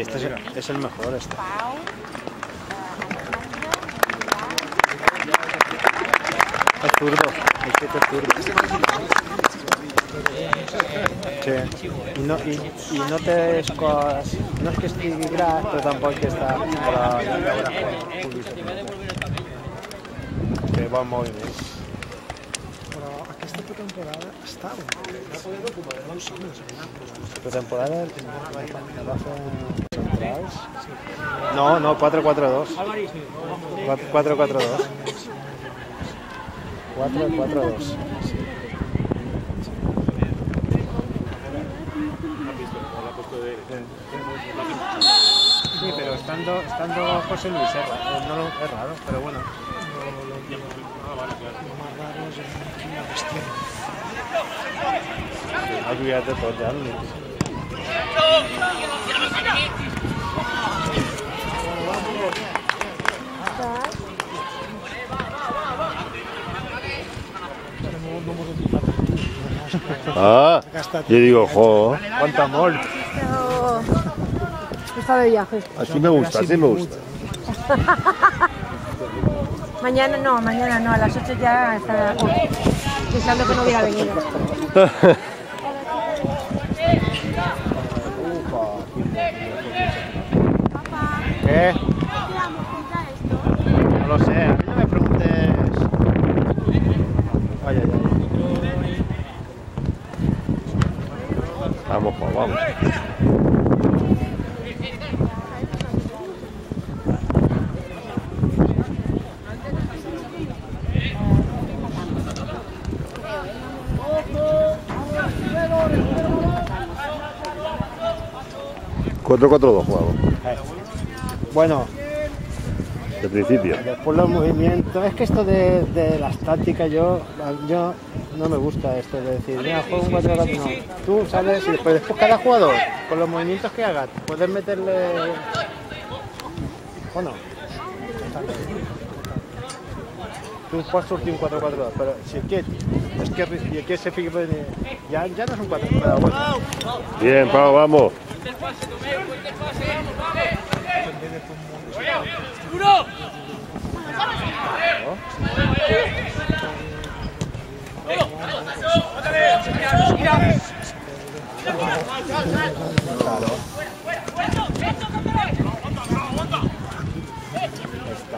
este es, es el mejor. Este. Es zurdo. Que es zurdo. Sí. I no, i no té cos... No és que estigui gras, però tampoc que quan pugui ser. Té bon moviment. Però aquesta està. No La temporada la va fer. No, no, 4-4-2. 4-4-2. 4-4-2. Sí, pero estando, estando José Luis no, lo- es raro, pero bueno. Lo más raro es el- una bestia. Ha lluviat de tot ja. el- Però no, no m'ho he dit per Ah, yo digo, jo, Quant amor. Está de viaje. así me gusta, así me gusta. Mañana no, mañana no, a las 8 ya está deseando que no hubiera venido. ¿Qué? 4-4-2 jugamos. Eh, bueno. De principio. Después los movimientos. Es que esto de, de las tácticas, yo, yo no me gusta esto de decir, mira, juego un 4 4 no. Tú sabes, y después, después cada jugador, con los movimientos que hagas, puedes meterle. ¿O no? Tú puedes surgir un 4-4-2, pero si es que es que, y es que ese pique puede venir- ya, ya no es un 4 4 2 Bien, Pau, vamos.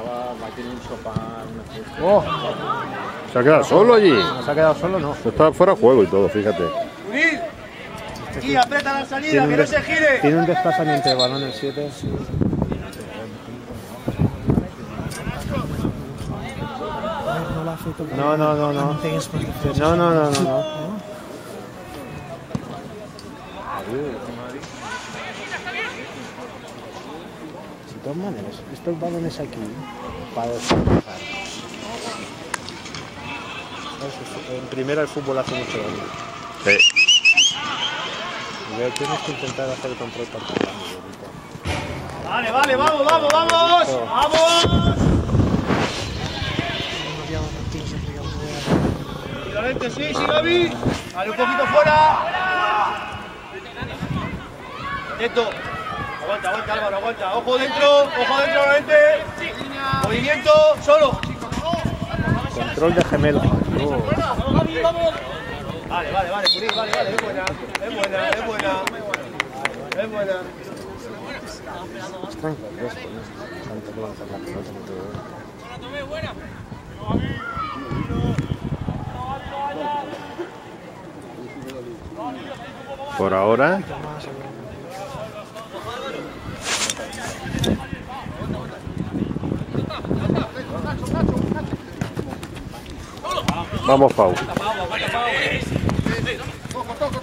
Estaba. Oh, se ha quedado solo allí. ¿Se ha quedado solo? No. Está fuera de juego y todo, fíjate. Y aprieta la salida, que no se gire. tiene un desplazamiento de balón el 7. No No, no, no, no. No, no, no, no, todas maneras, estos balones aquí para desplazar. ¿Sabes? En primera el fútbol hace mucho daño. Sí. Tienes que intentar hacer el control particular. Vale, vale, vamos, vamos, vamos. Vamos. Sí, sí, Gaby. Vale, un poquito fuera. Atento. Aguanta, aguanta, Álvaro, aguanta. Ojo dentro, ojo dentro, nuevamente. Movimiento, solo. Control de gemelo. Vale, vale, vale, Curí, vale, vale, es buena. Es buena, es buena. Es buena. Es tranquilo esto, ¿no? Tanto que lanzar la pelota ni todo. Por ahora, vamos, Pau.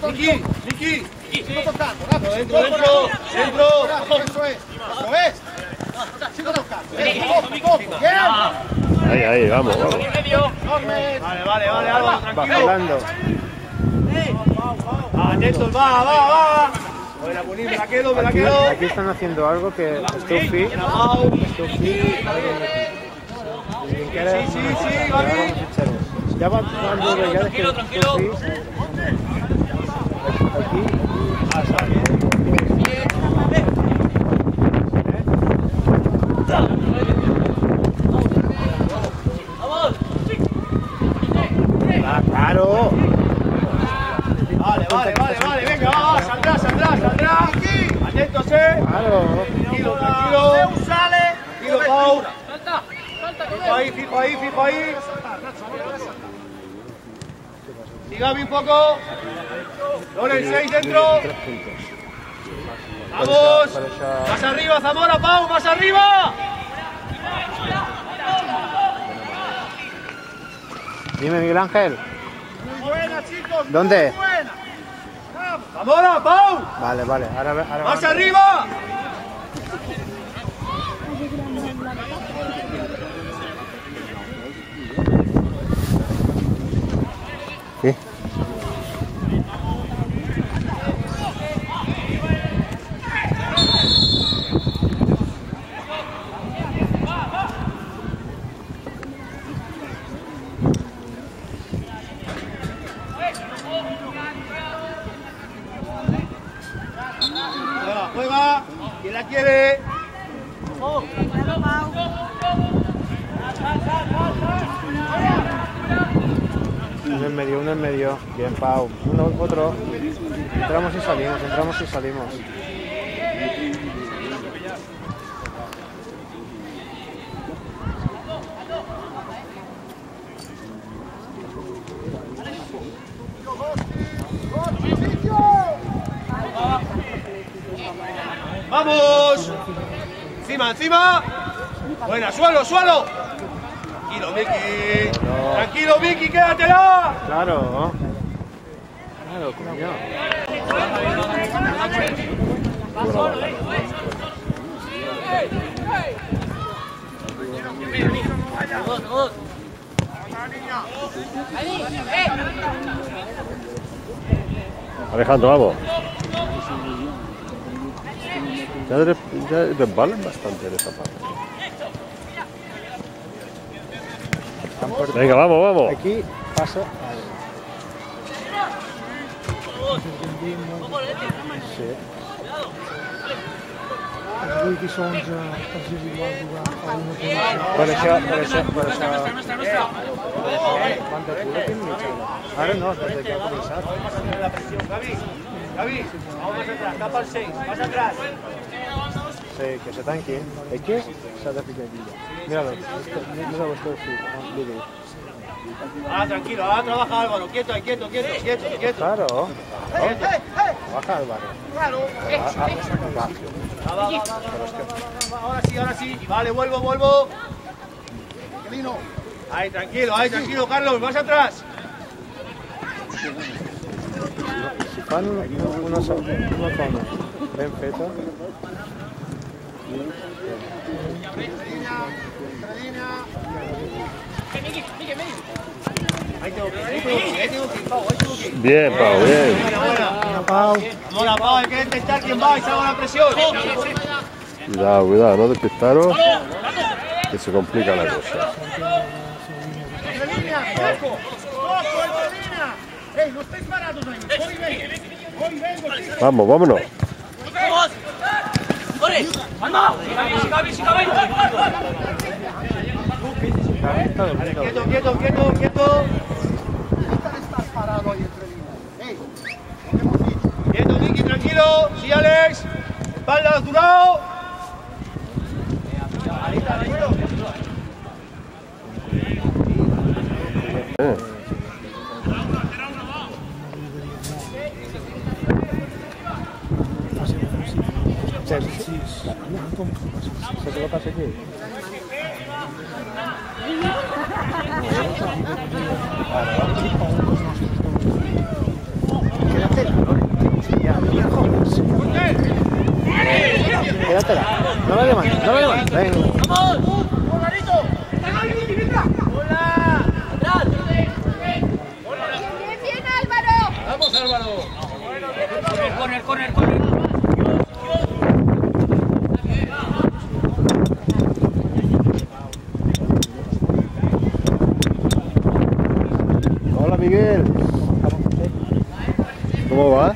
Niki, Niki. Sigo tocando, rápido. Dentro, dentro, dentro. Eso es. Eso es. Sigo tocando. Bien. Ahí, ahí, vamos, vamos. Vale, vale, vale, Álvaro, tranquilo. Vacilando. Atentos, va, va, va. Me la quedo, me la quedo. aquí están haciendo algo que Stuffy. Stuffy, Sí, sí, sí, Gaby. Ya va cuando no, tranquilo, tranquilo. Sí. Aquí, a salir. Ah, claro. Vale, vale, vale, vale, venga, va, saldrá, saldrá, saldrá. Atentos, eh. Claro. Tranquilo, tranquilo. Zeus sale. Tranquilo, Pau. Salta, salta, Fijo ahí, fijo ahí, fijo ahí. Y Gaby un poco. Loren, 6 dentro. Vamos. Más arriba, Zamora, Pau, más arriba. Dime, Miguel Ángel. Buena, chicos. ¿Dónde? Buena. Zamora, Pau. Vale, vale. Ahora, ahora Más vamos. arriba. ¿Qué? Juega, juega. ¿Quién la quiere? Uno en medio, uno en medio. Bien, Pau. Uno, otro. Entramos y salimos, entramos y salimos. ¡Vamos! Encima, encima. Buena, suelo, suelo. Tranquilo, Miki. Tranquilo, Miki, quédatela. Claro. Claro, coño. Alejandro, vamos. Ya, de- ya resbalan bastante en esa parte. Están por- Venga, vamos, vamos. Aquí paso. Sí. Avui aquí són els, eh, els individuals jugar a una posició. Por eso, por eso, por eso. Cuando tú lo tienes luchado. Ahora no, desde que ha comenzado. La presión, Gaby. Gaby, vamos más atrás, tapa el 6, más atrás. Sí, que se tanqui. Es que se ha de picar. Míralo, míralo ah. Ah, tranquilo, ahora trabaja Álvaro. Quieto, ahí, quieto, quieto, quieto, quieto. Claro. Quieto. Baja Álvaro. Claro. Ah, ah, va. Va, va, va, va, va, va, Ahora sí, ahora sí. Vale, vuelvo, vuelvo. Ahí, tranquilo, ahí, tranquilo, Carlos, más atrás. Si fan uno solo. Ben feta. Ahí tengo que ir, ahí tengo que ir, ahí tengo que ir, Pau, ahí tengo que ir. Bien, Pau, bien. Buena. Pau, Vamos, la Pau, hay que detectar quién va y salga la presión. Cuidado, cuidado, no despistaros. Que se complica la cosa. Ojo, entre línea. Ey, no estáis parados ahí. Voy y vengo. Voy y vengo, sí. Vamos, vámonos. Está durmiendo. Quieto, quieto, quieto, quieto. Quieto, Vicky, tranquilo. Sí, Alex. Espalda, Durao. Ahí está, tranquilo. Eh. Se, aquí. Quédatela. No la levantes, no la levantes. Venga. Bien, bien, Álvaro. Vamos, Álvaro. Hola, Miguel. ¿Cómo va?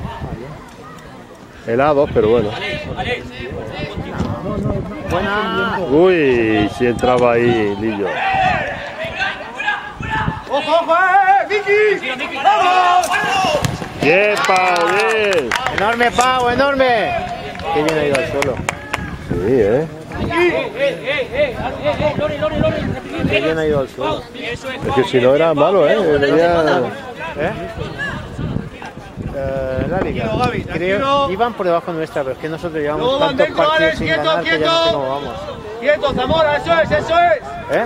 Helados, pero bueno. Uy, si entraba ahí Lillo. ¡Ojo, ojo, eh! ¡Vicky! ¡Vamos! Bien, Pau, bien. Enorme, Pau, enorme. Qué bien ha ido al suelo. Sí, ¿eh? Qué bien ha ido al suelo. Es que si no era malo, ¿eh? Venía- ¿Eh? Eh, la liga. Creo, iban por debajo nuestra, pero es que nosotros llevamos tantos partidos Alex, sin quieto, ganar que ya no sé quieto. cómo vamos. Quieto, Zamora, eso es, eso es. ¿Eh?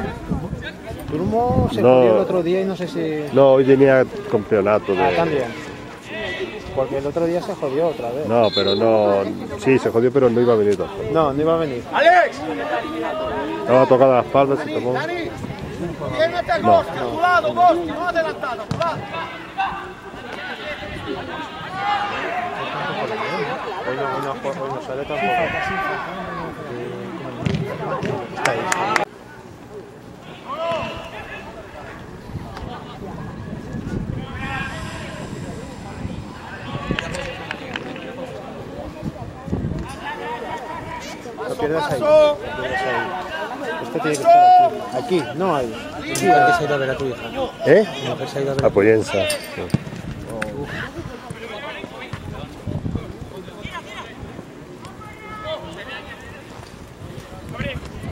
Turmo se No. el otro día y no sé si... No, hoy tenía campeonato Ah, de... también. Porque el otro día se jodió otra vez. No, pero no... Sí, se jodió, pero no iba a venir tampoco. No, no iba a venir. Alex, Estaba tocada la espalda, se tomó... Dani, viene este a tu lado, Ghost, no adelantado. Hoy no, hoy no, hoy no sale tampoco. Está ahí. Lo pierdes ahí. Este tiene que estar aquí. Aquí, no ahí. Sí, que se ha ido a ver a tu hija. ¿Eh? Mi mujer se ha ido a ver A Pollensa.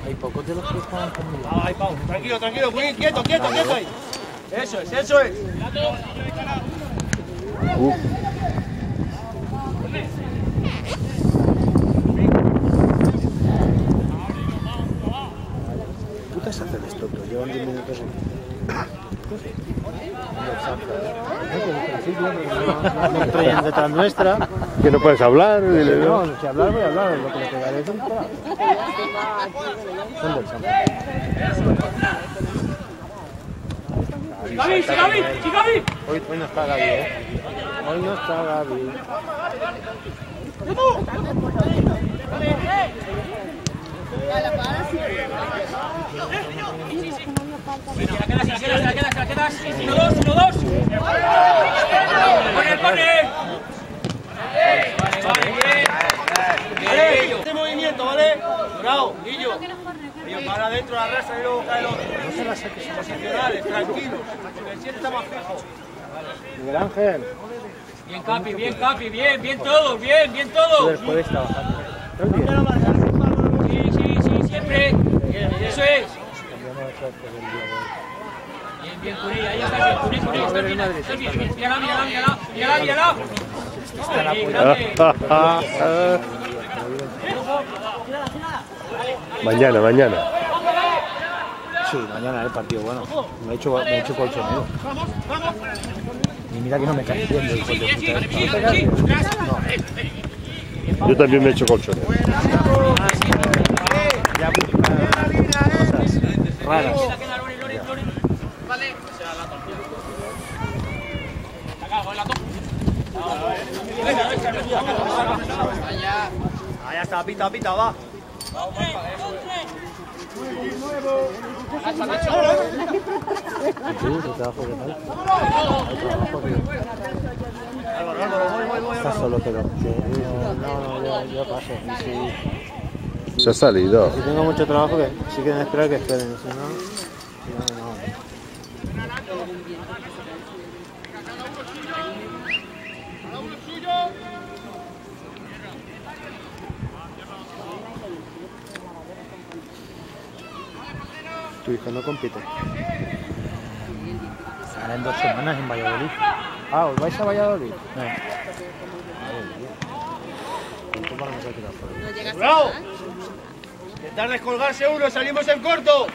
Hay pocos de los que estaban conmigo. Ay, Pau, tranquilo, tranquilo, muy quieto, quieto, quieto ahí. Eso es, eso es. Uf. Puta se hace esto, pero llevan 10 minutos. Detrás nuestra. Que no puedes hablar. dile, ¿no? Si hablar voy a hablar, lo que le pegaré es un. Son del. Gaby, Gaby, Gaby. Hoy, hoy no está Gaby, ¿eh? Hoy no está Gaby. Se la quedas, se la quedas, se la quedas, se la quedas. Uno, dos, uno, dos. Corre, corre. Vale, vale, bien. Bien, Este movimiento, ¿vale? Bravo, Guillo. Guillo, para adentro la raza y luego cae el otro. No se la saques posicionales, tranquilos. El está más fijo. Miguel Ángel, Bien, Capi, bien, Capi, bien, bien todos, bien, bien todos. puedes trabajar. Todo bien. Sí, sí, sí, siempre. Eso es. Bien, bien, Curí, ahí está bien, Curí, Curí, está bien, está bien. Mírala, mírala, mírala, mírala, mírala. Bien, grande. mañana, mañana. Sí, mañana el partido bueno. Me he hecho, me he hecho colchonero. Y mira que no me cae bien de puta. Yo también me he hecho colchón. Ya cosas raras. Ahí está, pita, pita, va. Está solo, pero no, no, yo, yo paso. Y Se ha salido. si tengo mucho trabajo, que si quieren esperar, que esperen. Si no, si no, no. Tu hijo no compite. Ahora en dos semanas en Valladolid. Ah, ¿os vais a Valladolid? ¿Cuánto para nosotros fuera? Bravo. Intentar descolgarse uno, salimos en corto.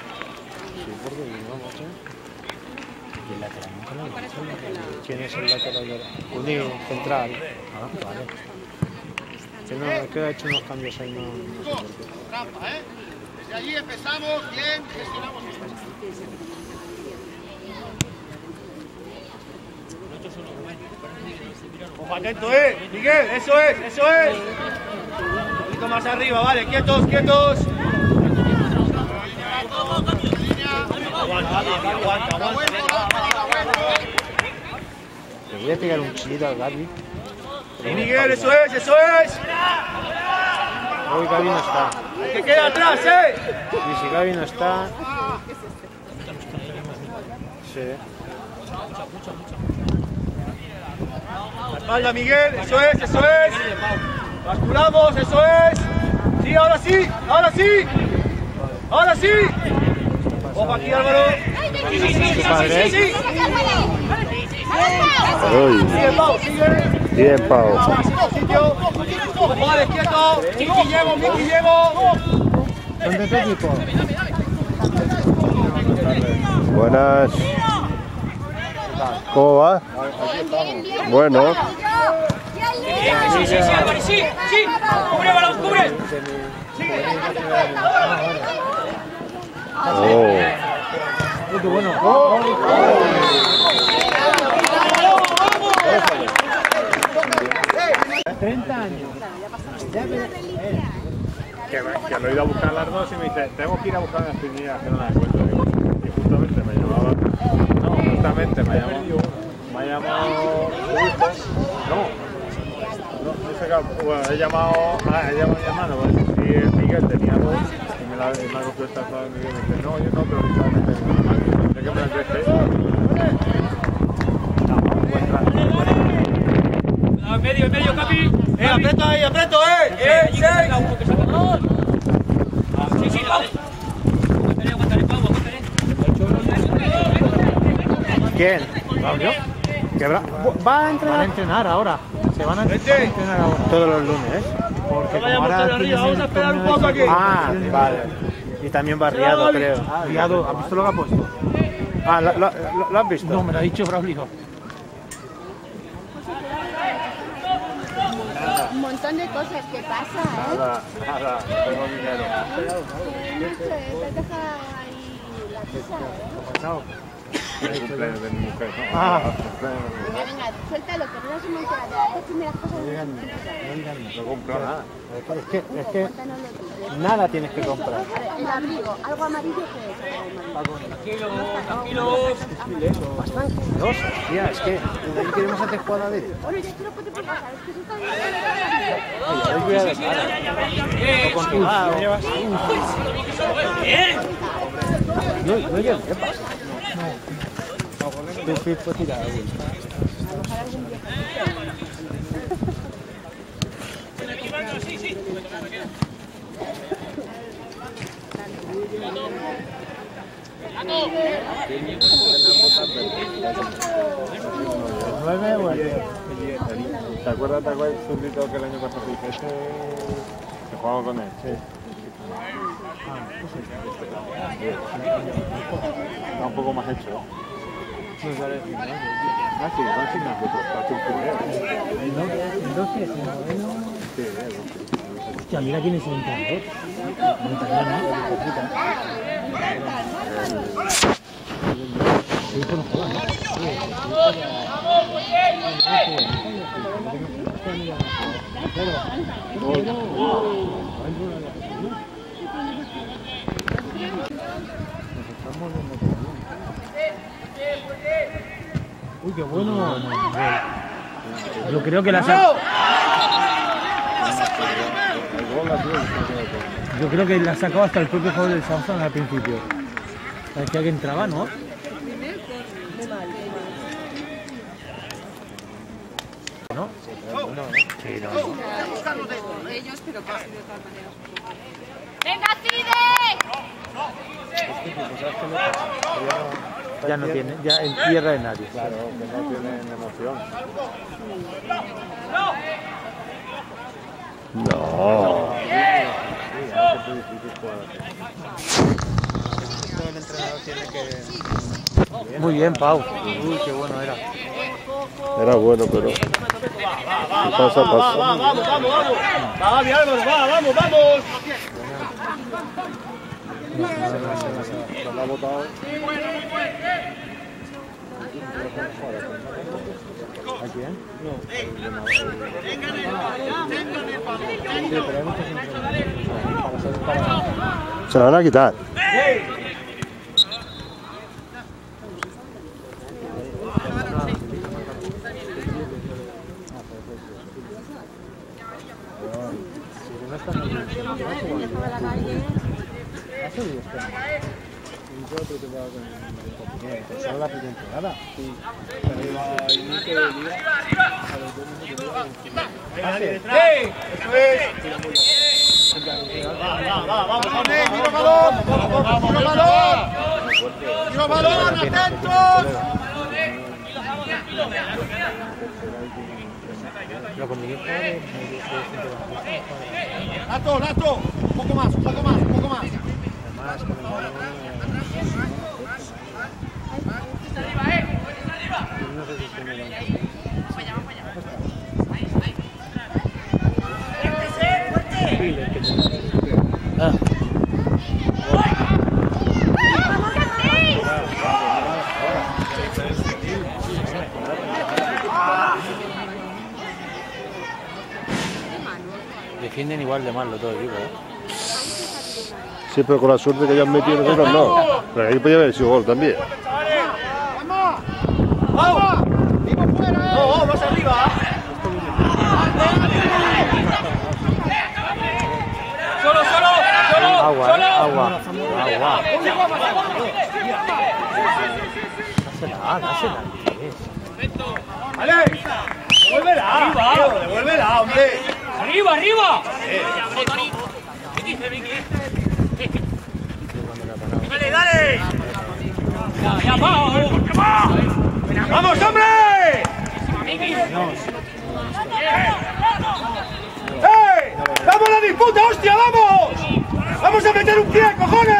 ¿Y el lateral? ¿Quién es el lateral? Unido, central. Ah, vale. Que no, es que ha hecho unos cambios ahí, no, no sé. Trampa, ¿eh? Desde allí empezamos, bien, gestionamos. Ojo atento, eh. Miguel, eso es, eso es. Un poquito más arriba, vale, quietos, quietos. Aguanta, aguanta, aguanta. Le voy a pegar un chillido al Gaby. Sí, Miguel, eso es, eso es. Hoy Gaby no está. Que queda atrás, eh. Y si Gaby no está... Sí. Vaya Miguel, eso es, eso es. Basculamos, eso es. Sí, ahora sí, ahora sí. Ahora sí. Ojo aquí Álvaro. Sí, sí, sí, sí, sí, sí, Sigue Pau, sigue. bien, Pau. Vale, quieto. Miki llego, Miki llego. ¿Son de tu equipo? Buenas. ¿Cómo va? Bueno. Sí, sí, sí, Álvaro, sí, sí. Cubre, balón, cubre. Oh. Bueno. ¡30 años! que, me- lo he ido a buscar a las dos y me dice, tengo que ir a buscar no la. Digo, Y justamente me llamaba, no, justamente me llamó, me ha llamado no, no, bueno, he llamado, ah, he llamado a mi hermano, pues, y el Miguel tenía me me y me dice, no, yo no, pero literalmente, ¿de qué me la crees? Ah, en medio, en medio, Capi. Eh, aprieto ahí, aprieto, eh. Eh, sí. Sí, sí. ¿Quién? ¿Yo? Que va, va a entrenar. Van a entrenar ahora. Se a, van a entrenar ahora. Todos los lunes, ¿eh? Porque Vaya a como ahora montar arriba, vamos a esperar un poco aquí. Ah, vale. Y también barriado, creo. Riado, ¿has visto lo que ha puesto? Ah, ¿lo, lo, lo- lo has visto? No, me lo ha dicho Braulio. Un montón de cosas que pasa, ¿eh? Nada, nada, tengo dinero. Mucho, ¿eh? Te deja ahí la cosa, ¿eh? El cumpleaños de mi mujer, ¿no? Ah. Venga, venga, suéltalo, que no las primeras cosas. No compro nada. Es que, es que nada tienes que comprar. El abrigo, algo amarillo que es amarillo. Tranquilos, tranquilos. Más tranquilos, hostia, es que queremos hacer jugada de Bueno, ya pasar, es que eso está bien. voy a dejar. Controlado. No, no llevo, ¿qué pasa? No. Tu o el diez. ¿Te acuerdas, te acuerdas, Zurdito, que el año pasado dije, este, que con él? Sí. Está un poco más hecho. Hostia, mira quién es el entrenador. El juega, ¿no? Uy, qué bueno. Yo creo que la Yo creo que la sacó hasta el propio jugador del Samsung al principio. Parecía que entraba, ¿no? ¿No? Sí, no, no. ¡Venga, Cide! Ya no tiene, ya en tierra de nadie. Claro, que no tienen emoción. No. Muy bien, Pau. Uy, qué bueno era. Era bueno, pero. Pasa, Va, va, pasa. vamos, vamos, vamos. Lo ha botado. ¿A quién? Se la van a quitar. Yo otra temporada con pero solo la temporada. Pero a los dos minutos. ¡Eso es! Va, va, el el el un poco más, un poco más, un poco más. El no sé si defienden igual de mal los dos equipos, ¿eh? Sí, pero con la suerte que hayan metido nosotros no. Pero ahí podía haber sido gol también. No, más arriba. Solo, solo, solo, Agua, ¿eh? solo. Agua. Agua. Dásela, dásela. ¡Vale! ¡Devuélvela, hombre! ¡Arriba, arriba! ¡Dale, dale! Ya, ya, va. ¡Vamos, hombre! ¡Eh! ¡Vamos a la disputa, hostia, vamos! ¡Vamos a meter un pie, cojones!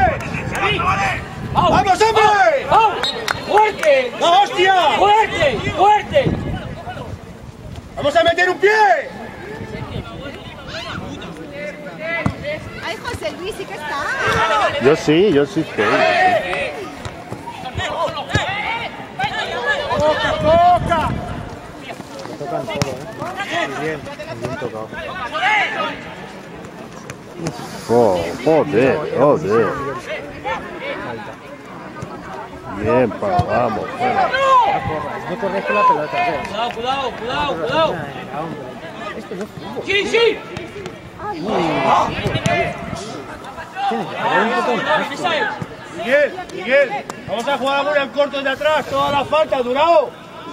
¡Vamos, hombre! ¡Vamos! ¡Fuerte! ¡No, hostia! ¡Fuerte! ¡Fuerte! ¡Vamos a meter un pie! Ay, José Luis, sí que está. Yo sí, yo sí estoy. ¡Coca, coca! Tocan todo, ¿eh? Muy bien, muy bien tocado. Oh, joder, joder. Bien, pa, vamos, fuera. No corres con la pelota. Cuidado, cuidado, cuidado, cuidado. Esto no es fútbol. ¡Sí, sí! Tiene que pegar un poco más. ¡Esa es! Miguel, Miguel, vamos a jugar ahora en corto de atrás, todas las faltas, Durao.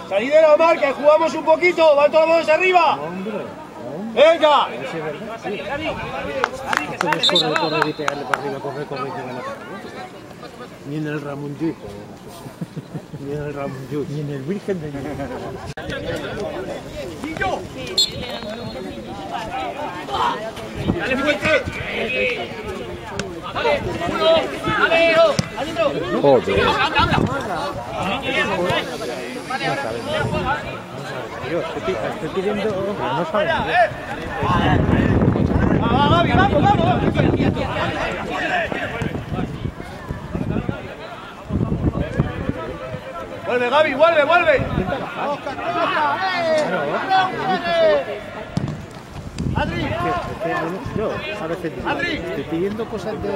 Salí de la marca, jugamos un poquito, van todos los arriba. Venga. Correr, correr y pegarle para arriba, correr, correr y pegarle para arriba. Ni en el Ramón Llull, Ni en el Ramón Llull. Ni en el Virgen de Dale fuerte. Pi- estoy pidiendo, no vamos. Vuelve, Gaby, vuelve, vuelve. Que yo, yo a veces digo, Adri. estoy pidiendo cosas de...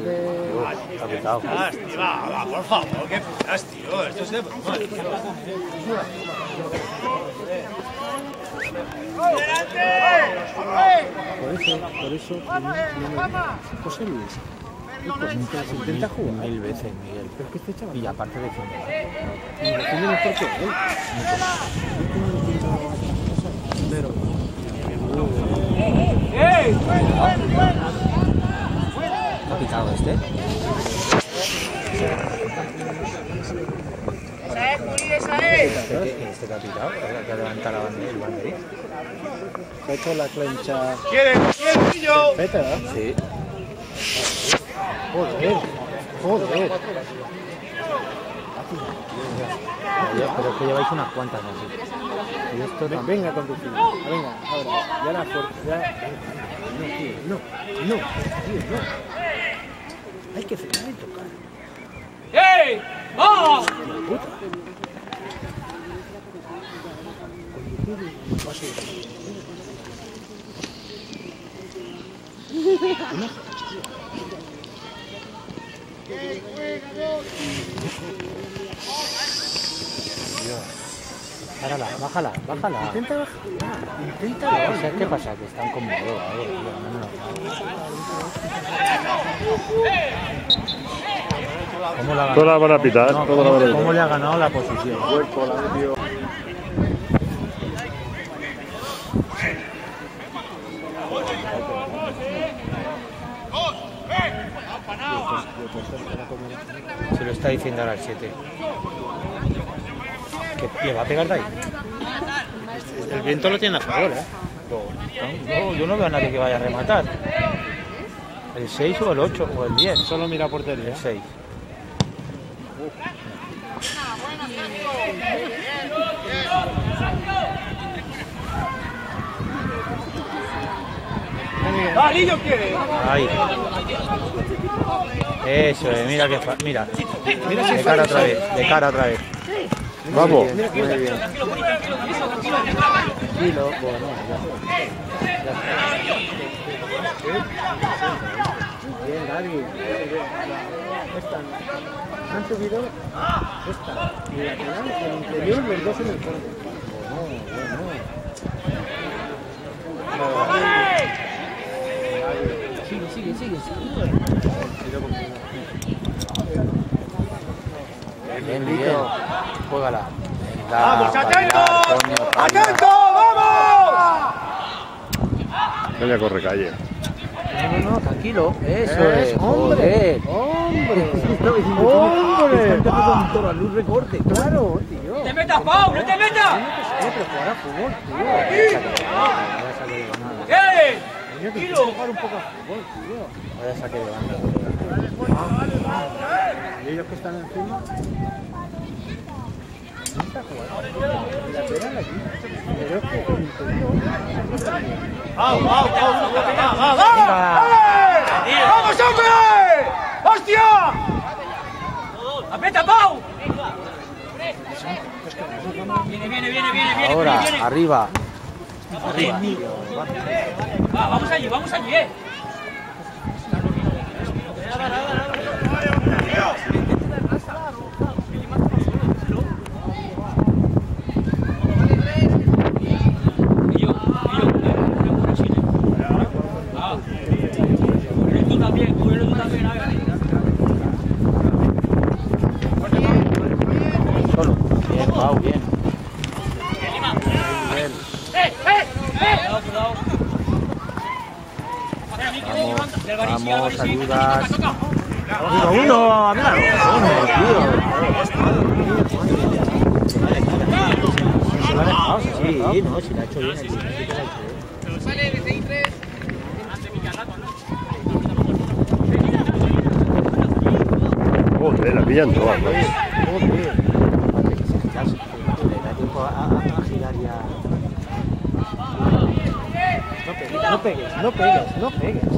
de... Asti, va, va, por favor, qué putas, tío. Esto es de broma. Por eso, por eso, José Luis, pues, intenta jugar. Mil veces, Miguel. Pero es que este chaval Y aparte defiende mejor que él. Pero, ¿Ha pitado este? Esa es, Juli, esa es. Este, que ha pitado, el que levanta la bandera, el banderín. se ha hecho la clencha ¿Quiere, quiere, niño? perfecta, ¿verdad? Sí. Joder, joder. Pero es que lleváis unas cuantas así. Y esto. Venga con tu tío. Venga, ahora. Ya la fuerza. Ya. No, tío, no. No, tío, no. Hay que frenar y tocar. ¡Ey! ¡Vamos! Bájala, bájala, bájala. Intenta bajar. Intenta O sea, ¿qué pasa? Que están conmigo o algo, tío, no lo- ¿Cómo le ha Todas las ganado? van a pitar, No, a ¿Cómo pitar. le ha ganado la posición? Se lo está diciendo ahora el 7. ¿Que le va a pegar de ahí? El viento lo tiene a favor, ¿eh? No, yo no veo a nadie que vaya a rematar. ¿El 6 o el 8 o el 10? Solo mira portería. El 6. ¡Ah, Lillo quiere! Ahí. Eso es, mira que fa- mira. De cara otra vez, de cara otra vez. Vamos. Muy bien. Tranquilo, bueno, ya. Bien, Gaby. Esta. Han subido esta. Y la final, el interior, los dos en el fondo. Bueno, bueno. Sigue, sigue, sigue, sigue. Bien, bien. Juégala. Venga, ¡Vamos, para atento! tirar, coño, para tirar. ¡Atento! ¡Vamos! Vaya corre calle. No, no, no, tranquilo. Eso Es, es, hombre, joder. hombre, ¡Hombre! hombre. a luz recorte. Claro, tío. ¡No te metas, Pau! ¡No te metas! Tiene que jugar a fútbol, tío. ¡Eh! Jugar un poco a fútbol, tío. Vaya saque de banda. Y ellos que están encima. No está jugando. Lateral aquí. Pero es que. ¡Vamos, vamos, vamos! ¡Vamos, Venga. ¡Vamos, hombre! ¡Hostia! ¡Aprieta, Pau! Viene, viene, viene, viene, viene, Ahora, viene. arriba. Va, vamos allí, vamos allí, eh. Y yo, y yo, eh, una chile. Ah. Cógelo tú también, cógelo tú también, a ver. Solo. Bien, Pau, bien. Vamos, vamos, ayudas. Toca, Uno, uno, amiga. Uno, tío. Sí, no, si lo ha hecho bien. sí que lo ha hecho bien. Joder, la pillan todas. ¿no? Joder. Aparte que se gira, le da tiempo a, girar y a... No pegues, no pegues, no pegues, no pegues,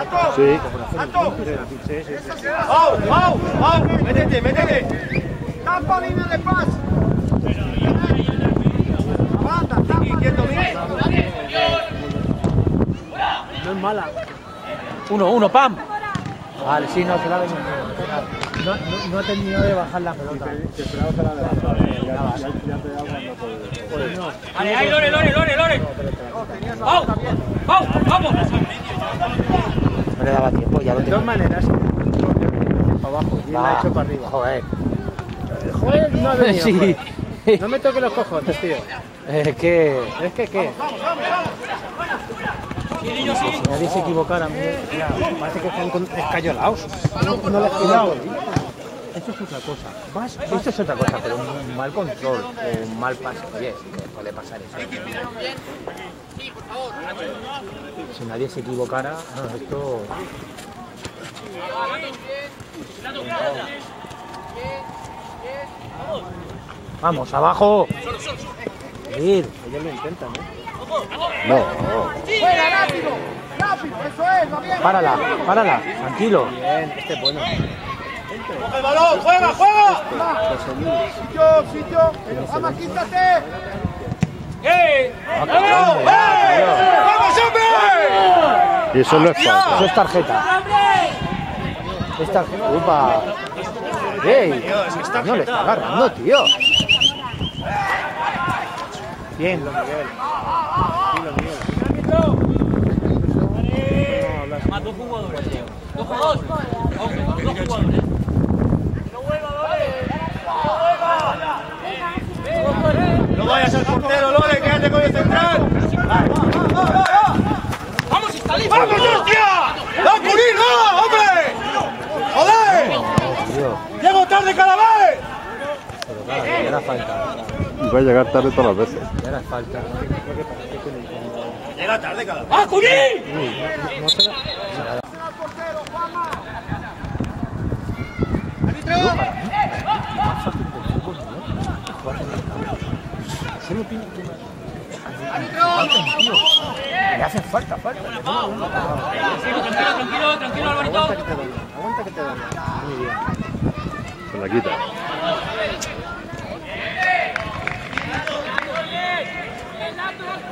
Sí. Sí, sí, sí. ¡Vamos, vamos, vamos! ¡Métete, métete! ¡Tapa línea de paz! ¡Aguanta, tapa! quieto, bien! No es mala. Uno, uno, pam. Vale, sí, no, se la ha venido. No, no, no ha terminado de bajar la pelota. Vale, ahí, Lore, Lore, Lore, Lore. Pau, vamos. No le daba tiempo, ya lo De todas tenía. maneras, para abajo y la ha hecho para arriba. Joder. Joder, no ha venido. Sí. pues. No me toques los cojones, tío. Es que Es que, ¿qué? si nadie se equivocara, mira, Parece que están con- escayolados. No, no les cuidado. eso es otra cosa. Vas, esto es otra cosa, pero un mal control o un mal pase, oye, que puede pasar eso. Si nadie se equivocara, no, esto. Vamos, abajo. Ir. Ellos lo intentan, ¿eh? No, ¡Fuera, rápido! ¡Rápido! ¡Eso es! ¡Va bien! Párala, párala, tranquilo. Bien, este es bueno. ¡Coge el balón! ¡Juega, juega! ¡Sitio, sitio! ¡Vamos, quítate! ¡Eh! ¡Vamos, hombre! y eso no es Eso falta. es tarjeta. Es tarjeta. Upa. ¡Ey! No le está agarrando, tío. Bien, lo Miguel. Más dos jugadores, tío. Dos jugadores. Dos jugadores. Vayas al portero, Lore, quédate con el central. ¡Vamos, listo! ¡Vamos, hostia! ¡No, Curín, no, hombre! ¡Joder! ¡Llego tarde cada vez! pero claro, ya era falta. Va a llegar tarde todas las veces. Ya era falta. Llega tarde cada vez. ¡Ah, Curín! Solo tiene que. Le hacen falta, falta. Tranquilo, tranquilo, tranquilo, Alvarito. Aguanta que te doy. Aguanta que te doy. Muy bien. Se la quita.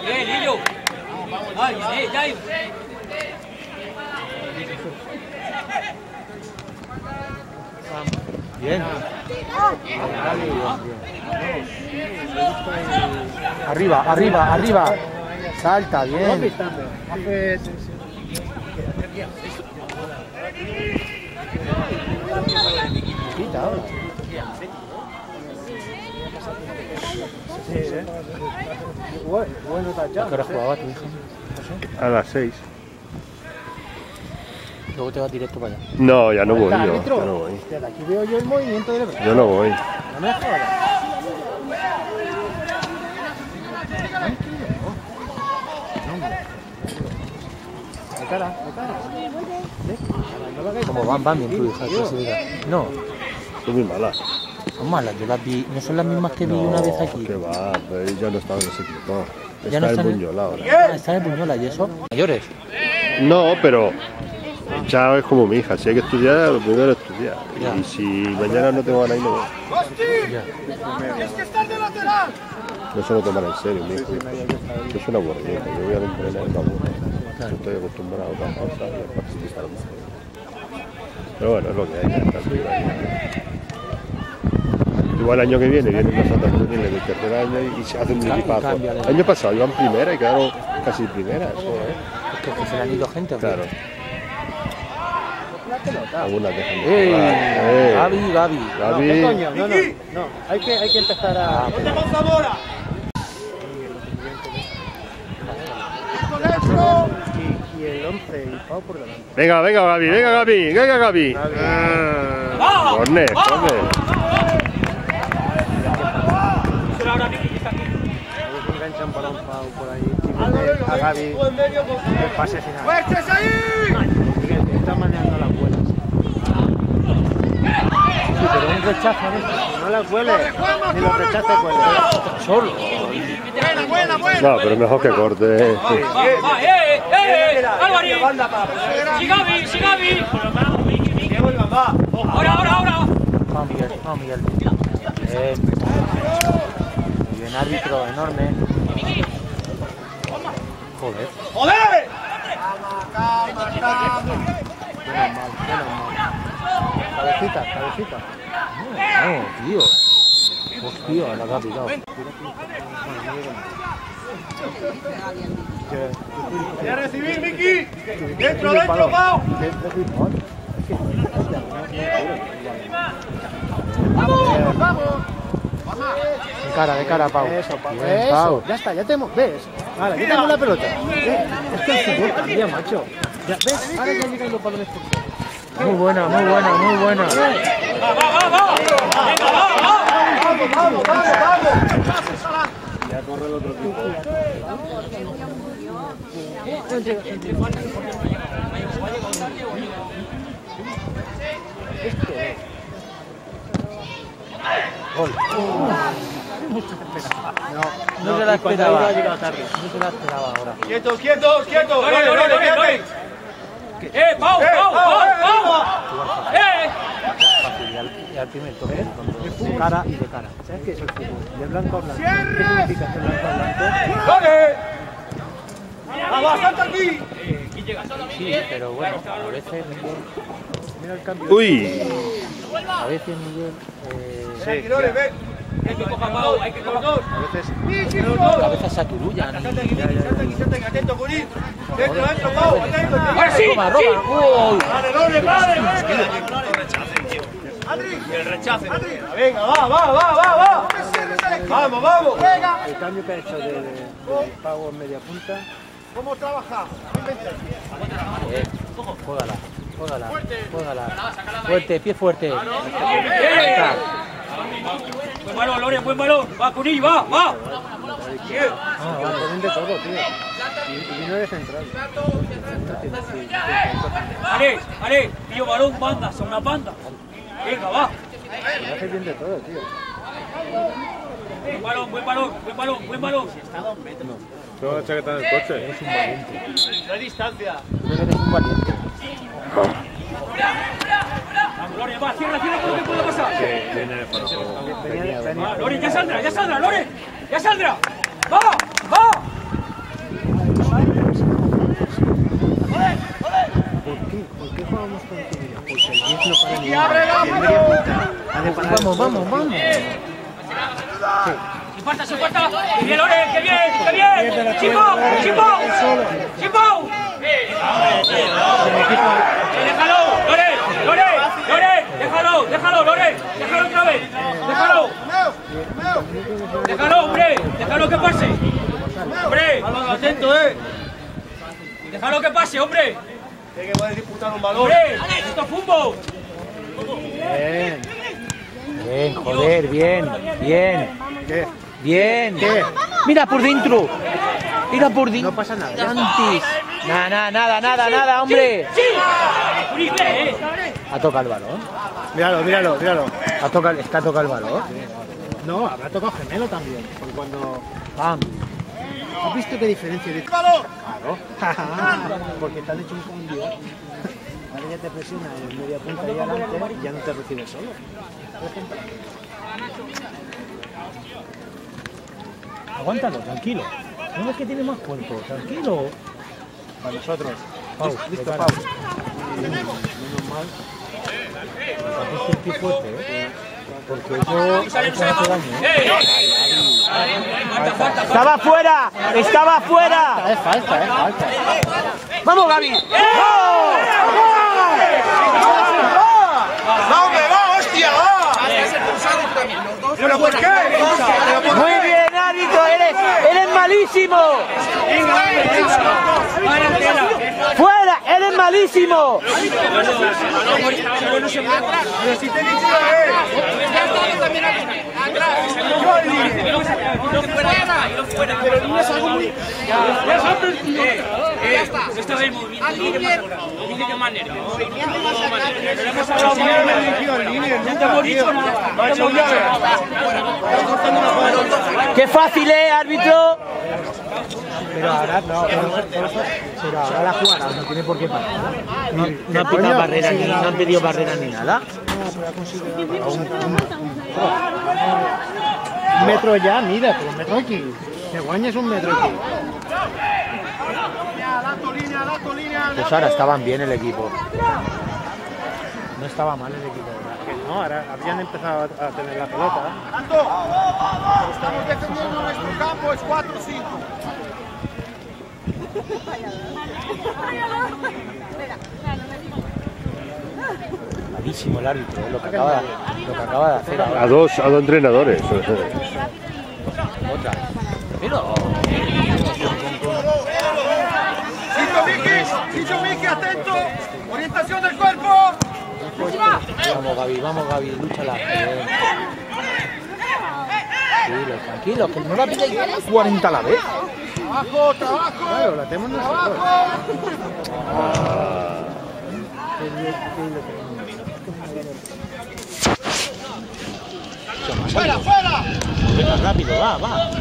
Bien, Lillo. Ay, eh, ya, Bien. Arriba, arriba, arriba. Salta, bien. Quita ahora. Sí, ¿eh? Bueno, bueno ¿A qué hora tachado. jugaba tu hija? A las 6. Luego te vas directo para allá. No, ya no voy yo. Ya no voy. Aquí veo yo el movimiento del brazo. Yo no voy. No me jodas. De cara, de cara. No Como van, van bien tu hija. No, Son muy malas. son malas. Yo las vi. No son las mismas que vi una vez aquí. Que va, pero ya no estaba en ese equipo. Ya Está no en están en- Buñol ahora. Ah, están en Buñola y eso. Mayores. No, pero ya es como mi hija. Si hay que estudiar, lo primero es estudiar. Ya. Y si mañana no tengo ganas y no voy. ¡Es que estás de lateral! No se lo toman en serio, mi hijo. Yo soy una aburrimiento. Yo voy a entrenar y no aburro. Claro. Estoy acostumbrado a otras cosas y a participar más. Pero bueno, es lo que hay. Igual el año que viene vienen los otros juveniles del tercer año y, se hace un equipazo. El año pasado iban primera y quedaron casi primeras. Es que, que se le han ido gente. ¿o qué? Claro. Algunas dejan de ¡Ey! jugar. ¡Ey! Gaby, Gaby. Gaby. ¿Qué coño? No, no, no. Hay que, hay que empezar a. ¡Ponte con dentro! Y, y el 11 y Pau por delante. Venga, venga, Gaby, venga, Gaby, venga, Gaby. Ah, Corne, corne. Ahora, Vicky, está aquí. A un Pau por ahí. A Gaby ¡Tú en medio con el pase final. ¡Fuertes ahí! Miguel, te está manejando las buenas. Sí, pero un rechazo a veces. No las huele. Ni los rechace huele. Solo. ¡Buena, buena, buena! No, pero mejor que corte. Eh, eh, Álvarez. Sí, Gaby, sí, Gaby. ¡Que vuelvan, va! Ahora, ahora, ahora. Vamos, Miguel. Vamos, Miguel. Bien. Muy bien, árbitro, enorme. Joder. ¡Joder! Cabecita, cabecita. No, tío. Hostia, la que ha picado. ¡Voy a recibir, Miki! ¡Dentro, dentro, Pau! ¡Vamos, vamos! De cara, de cara, Pau. Eso, Pau. Bien, Eso. Pau. Ya está, ya tenemos. ¿Ves? Ahora, ya tenemos la pelota. Eh, Es que el fútbol cambia, macho. Ya, ¿Ves? Ahora ya llegan los balones por. Muy buena, muy buena, muy buena. Va, va, va, va. Venga, va, va. ¡Vamos, vamos, vamos, vamos! Gol. No se la esperaba. No se la esperaba ahora. Quietos, quietos, quietos. ¡Eh, Pau, Eh, Pau, Pau, Pau, eh! ¡Eh! Y al, primer toque, de cara y de cara. ¿Sabes qué es el fútbol? De blanco a blanco. ¿Qué significa ser blanco a blanco? Vamos, salta aquí. Sí, pero bueno, a veces Miguel. Mira el cambio. Uy, A veces Miguel. Eh, ven. Hay que coger Pau, hay que coger Dos. a veces. A dos. veces se aturullan. y- Salta aquí, salta aquí, salta aquí. Atento, Curín. Dentro, dentro, Pau. Atento. ¡Ahora sí! Roba, ¡Sí! roba. ¡Uy! Vale, vale. Adri. El rechace. Venga, va, va, va, va, va. Vamos, vamos. Venga. El cambio que ha hecho de, en media punta. ¿Cómo trabaja? Eh, Juégala, juégala. Fuerte, pie fuerte. ¡Eh! Buen balón, Lore, buen balón. Va, Cunillo, va, va. Bien. Ah, va, ponen de todo, tío. Y, y vino de central. Ale, Ale, pillo balón, banda, son una banda. Venga, va. Hace bien de todo, tío. Buen balón, buen balón, buen balón, buen balón. tengo la chaqueta en el coche. No hay distancia. Creo que eres un valiente. Va, cierra, cierra, ¿qué puede pasar? Venía, venía. Va, Lore, ya saldrá, ya saldrá, Lore, ya saldrá. Va, va. ¿Por qué? ¿Por qué jugamos con Cunilla? Porque el 10 no para ni ha de parar. Vamos, vamos, vamos. Sin falta, sin falta. ¡Qué bien, Lore, qué bien, qué bien! ¡Chimpau, chimpau! ¡Chimpau! Eh, ¡Déjalo, Lore, Lore, Lore! ¡Déjalo, déjalo, Lore! ¡Déjalo otra vez! ¡Déjalo! ¡Déjalo, hombre! ¡Déjalo que pase! ¡Hombre! Atento, eh. ¡Déjalo que pase, hombre! Que poder disputar un balón. ¡Hombre! ¡Esto es fútbol! Bien. Bien, joder, bien, bien. ¿Qué? Bien. Mira por dentro. Mira por dentro. No pasa nada. Antes. Nada, nada, nada, nada, nada, hombre. Ha tocado el balón. Míralo, míralo, míralo. Ha tocado, está tocado el balón. No, habrá tocado gemelo también. Porque cuando. Pam. ¿Has visto qué diferencia de. Claro. Porque te han hecho un cambio. Ahora ya te presiona en media punta y adelante y ya no te recibes solo. Aguántalo, tranquilo. No ves que tiene más cuerpo, tranquilo. Para nosotros. Pau, Listo, Pau. puesto el pie fuerte, ¿eh? Porque eso, Sale, eso sale, hace vamos. daño. ¡Eh! Falta, falta, falta. ¡Estaba fuera! ¡Estaba fuera! Es falta, es falta. ¡Vamos, Gaby! ¡Va, hombre, va, hostia, va! ¿Pero por qué? Muy bien, árbitro, eres, eres malísimo. Fuera, eres malísimo. Pero si te he dicho una vez. Esta vez movimiento. Dice que más nervios. No te hemos dicho nada. No ha hecho llave. Qué fácil, ¿eh, árbitro? Pero ahora no, pero, ahora la jugará, no tiene por qué parar. No, no han pitado barrera ni, no han pedido barrera ni nada. Un metro ya, mira, pero un metro aquí. Que guañes un metro aquí. Pues ahora estaban bien el equipo. No estaba mal el equipo. No, ahora habían empezado a a tener la pelota. Alto. Estamos defendiendo nuestro campo, es 4-5. Malísimo el árbitro, ¿eh? lo, que acaba, lo que acaba de hacer ahora. A dos, a dos entrenadores. Otra. Pero Chicho Miki, Chicho Miki, atento. Orientación del cuerpo. Vamos Gaby, vamos Gaby, lúchala. Bien. Tranquilo, tranquilo, que no la pilláis 40 a la vez. Trabajo, trabajo. Claro, la tenemos nosotros. ¡Fuera, fuera! Venga, rápido, va, va.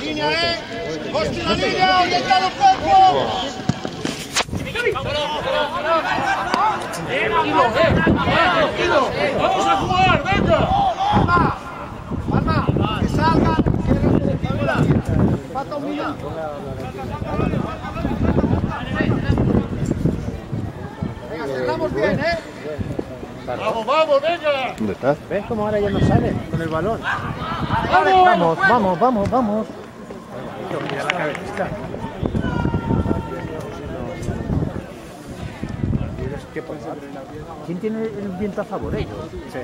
¡Línea, eh! ¡Coste la línea! ¡Y entra el cuerpo! ¡Vamos a jugar, venga! Palma, Palma, que salgan. Falta un minuto. Venga, cerramos bien, ¿eh? ¡Vamos, vamos, venga! ¿Dónde estás? ¿Ves cómo ahora ya no sale con el balón? Vamos, vamos, vamos, vamos. Mira ¿Quién tiene el viento a favor? Ellos. Sí.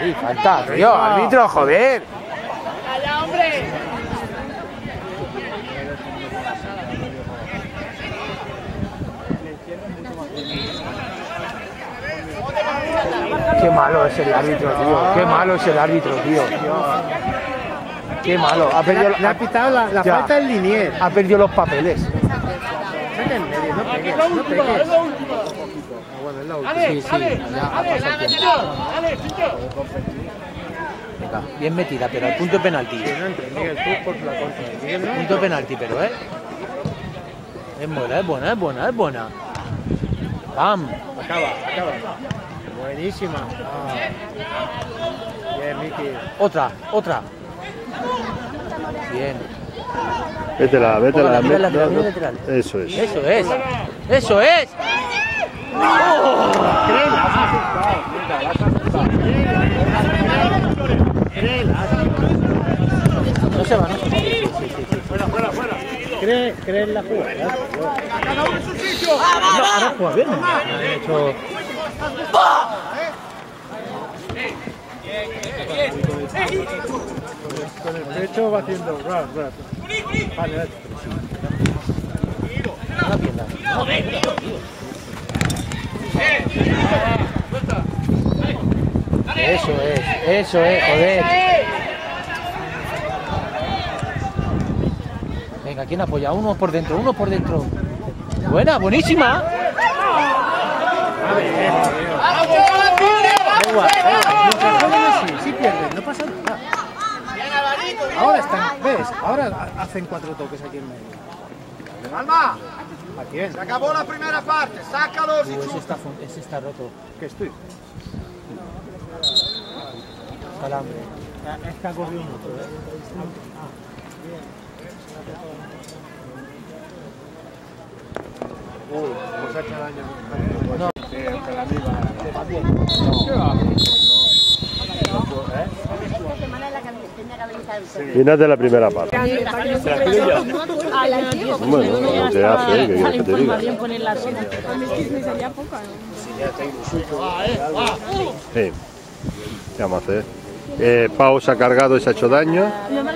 ¡Ey, falta, tío! ¡Árbitro, joder! ¡Calla, hombre! ¡Qué malo es el árbitro, tío! ¡Qué malo es el árbitro, tío! ¡Qué malo! Ha perdido, Le ha pitado la, la Ya. falta del linier. ha perdido los papeles. No pegues, no pegues. Ah, bueno, es la última. ¡Ale, Sí, sí, bien metida, pero al punto de penalti. Miguel, tú por la contra. Miguel, no. Punto de penalti, pero, ¿eh? Es buena, es buena, es buena, es buena. ¡Pam! Acaba, acaba. Buenísima. Ah. Bien, Miki. Otra, otra. Bien. Vétela, met- lateral, no, no. lateral. Eso es. Eso es. Eso es. No se va, no se va. Sí, sí, sí. ¿Cree, cree en la jugada? Cada uno en su sitio. No, ahora juega bien. Hecho... Con el pecho va haciendo ras, ras. Vale, pierna. Eso es, eso es, joder. Venga, ¿quién apoya? Uno por dentro, uno por dentro. Buena, buenísima. Si pierden, no pasa nada. Ahora están, ¿ves? Ahora ha- hacen cuatro toques aquí en medio. Palma, ¿A quién? se acabó la primera parte. Sácalos y Uh, ese, está, ese está roto. ¿Qué estoy? Calambre. Es que ha corrido mucho, ¿eh? Uy, nos ha hecho daño. No. Estado usted. Final de la primera parte. A las diez. Bueno, lo que hace, ¿eh? ¿qué quieres que te diga? Sí. ¿Qué vamos a hacer? Eh, Pau se ha cargado y se ha hecho daño. Es no.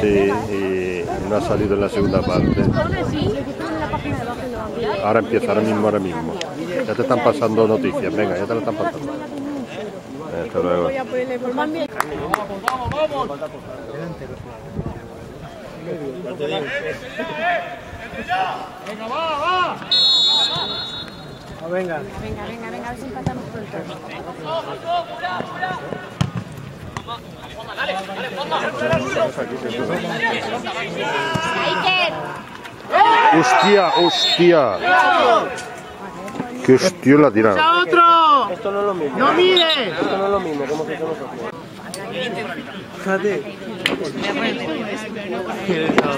Sí, y no ha salido en la segunda parte. Y. Ahora empieza, ahora mismo, ahora mismo. Ya te están pasando noticias, venga, ya te lo están pasando. Hasta luego. ¡Venga, va, va! Venga. Venga, venga, venga, a ver si empatamos pronto. Iker, ¡Hostia, hostia! ¡Qué hostia la tirado! ¡No mires!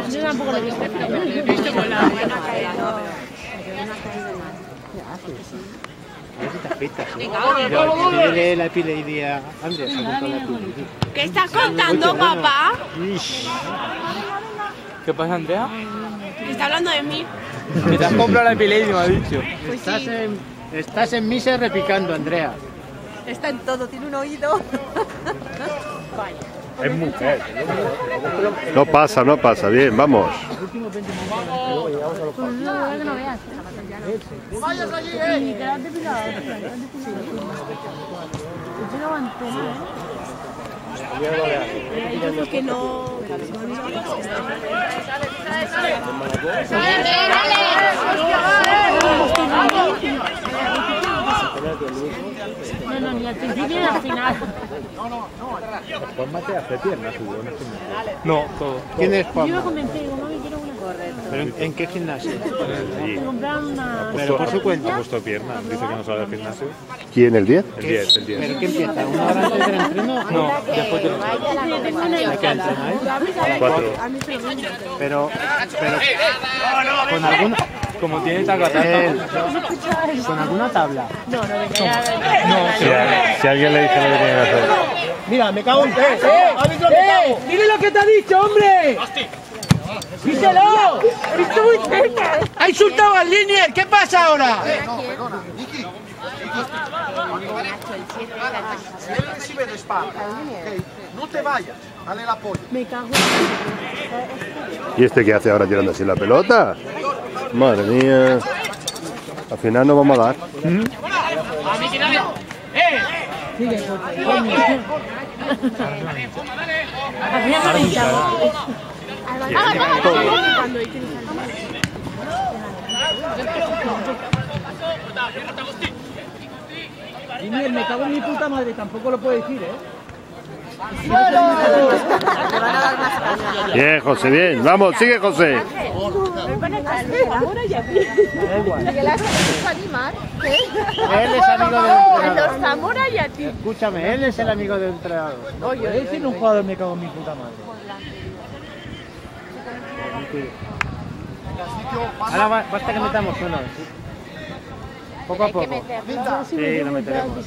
yo tampoco lo he visto. Yo lo he visto con la buena caída. Tiene la epilepsia. Andrés, se ha apuntado la. ¿Qué estás contando, papá? ¿Qué pasa, Andrea? Está hablando de mí. Que te has comprado la epilepsia, me ha dicho. Estás en, estás en misa repicando, Andrea. Está en todo, tiene un oído. Es mujer. No pasa, no pasa, bien, vamos. Pues no, la verdad que no veas. Vayas allí, eh. Y te la has depilado. Yo no no. No, no, ni al principio ni al final. Juan Mate hace piernas, no. No, todo. ¿Quién es Juan? iba a convencer, digo, mami, una. ¿Pero en, en qué gimnasio? Pero por su cuenta. puesto piernas, dice que no sale del gimnasio. ¿Quién, el 10? El 10, el 10. ¿Pero qué empieza? ¿Una hora antes del entreno? No, después de Hay que entrenar. Cuatro. Pero, pero con alguna, Como tiene con alguna tabla. No, no. No, Si, alguien le dice lo que tiene que hacer. Mira, me cago en... ¡Eh! ¡Eh! ¡Árbitro, me cago! ¡Dile lo que te ha dicho, hombre! ¡Díselo! Muy cerca. ¡Ha insultado al línea! ¿Qué pasa ahora? Me cago ¿Y este qué hace ahora tirando así la pelota? Madre mía. Al final no vamos a dar. Al final me Linier, me cago en mi puta madre, tampoco lo puedo decir, ¿eh? Bien, José, bien. Vamos, sigue, José. Él es amigo del entrenador. Escúchame, él es el amigo del entrenador. Oye, ese no un jugador me cago en mi puta madre. Ahora ba- basta que metamos uno. Poco a poco. Sí, lo meteremos.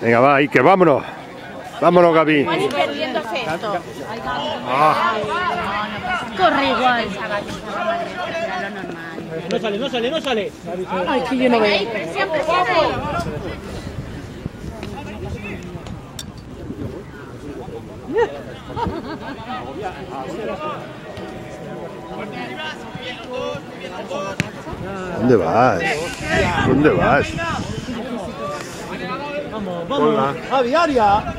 Venga, va, y que vámonos. Vámonos, Gaby. perdiéndose esto. Corre igual. No sale, no sale, no sale. Ay, que yo no veo. Siempre, siempre. ¿Dónde vas? ¿Dónde vas? Vamos, vamos. Javi, Aria.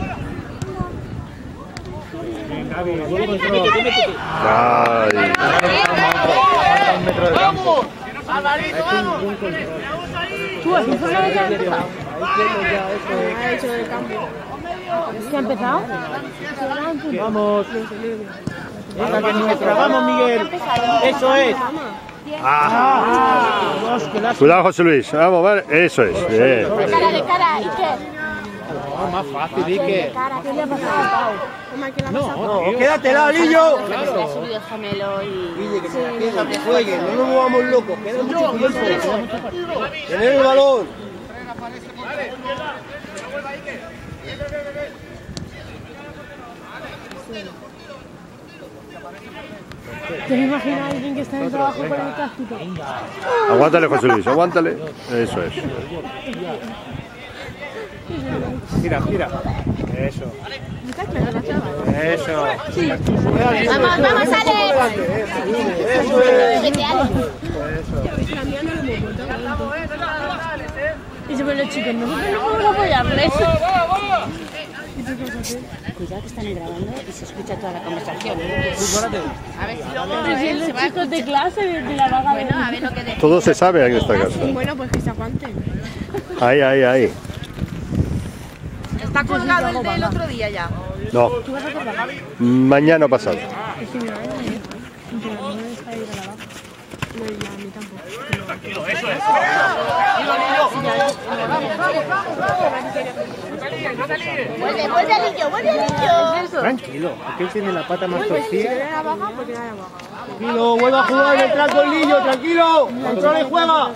Ay. ¡Vamos! ¡Alvarito, vamos! Tú, así fue la que empezado. Ha hecho el cambio. ¿Se ha empezado? Vamos. Venga, que nos tragamos, Miguel. Eso es. Ah. Que la Cuidado, José Luis. Vamos, vale. Eso es. Bien. Cara de cara, ¿y qué? No, más fácil, ¿y qué? ¿Qué le ha pasado? Toma, ¿qué le ha pasado? No, Lillo. Ha subido el gemelo y... Guille, que se empieza, que juegue, no nos movamos locos, queda mucho tiempo. Tener el balón. ¿Te imaginas a alguien que está en el trabajo con el casquito? Aguántale, José Luis. Aguántale. Eso es. Gira, gira. Eso. Eso. Vamos, vamos, Ale. Eso es. Ale. Y se ven los chicos, nosotros no podemos apoyarles. Cuidado que están grabando y se escucha toda la conversación. A ver si luego se va chicos de clase de, la vaga Bueno, a ver lo que de... Todo se sabe en esta casa. Bueno, pues que se aguante. Ahí, ahí, ahí. Está colgado el del otro día ya. No. Mañana pasado. Es que mira, ¿eh? Pero no está ahí de la vaga. No, y a mí tampoco. Vuelve, vuelve, Lillo, vuelve, Lillo. Tranquilo, aquel tiene la pata más torcida. porque. Tranquilo, vuelve a jugar detrás con Lillo, tranquilo. Controla y juega.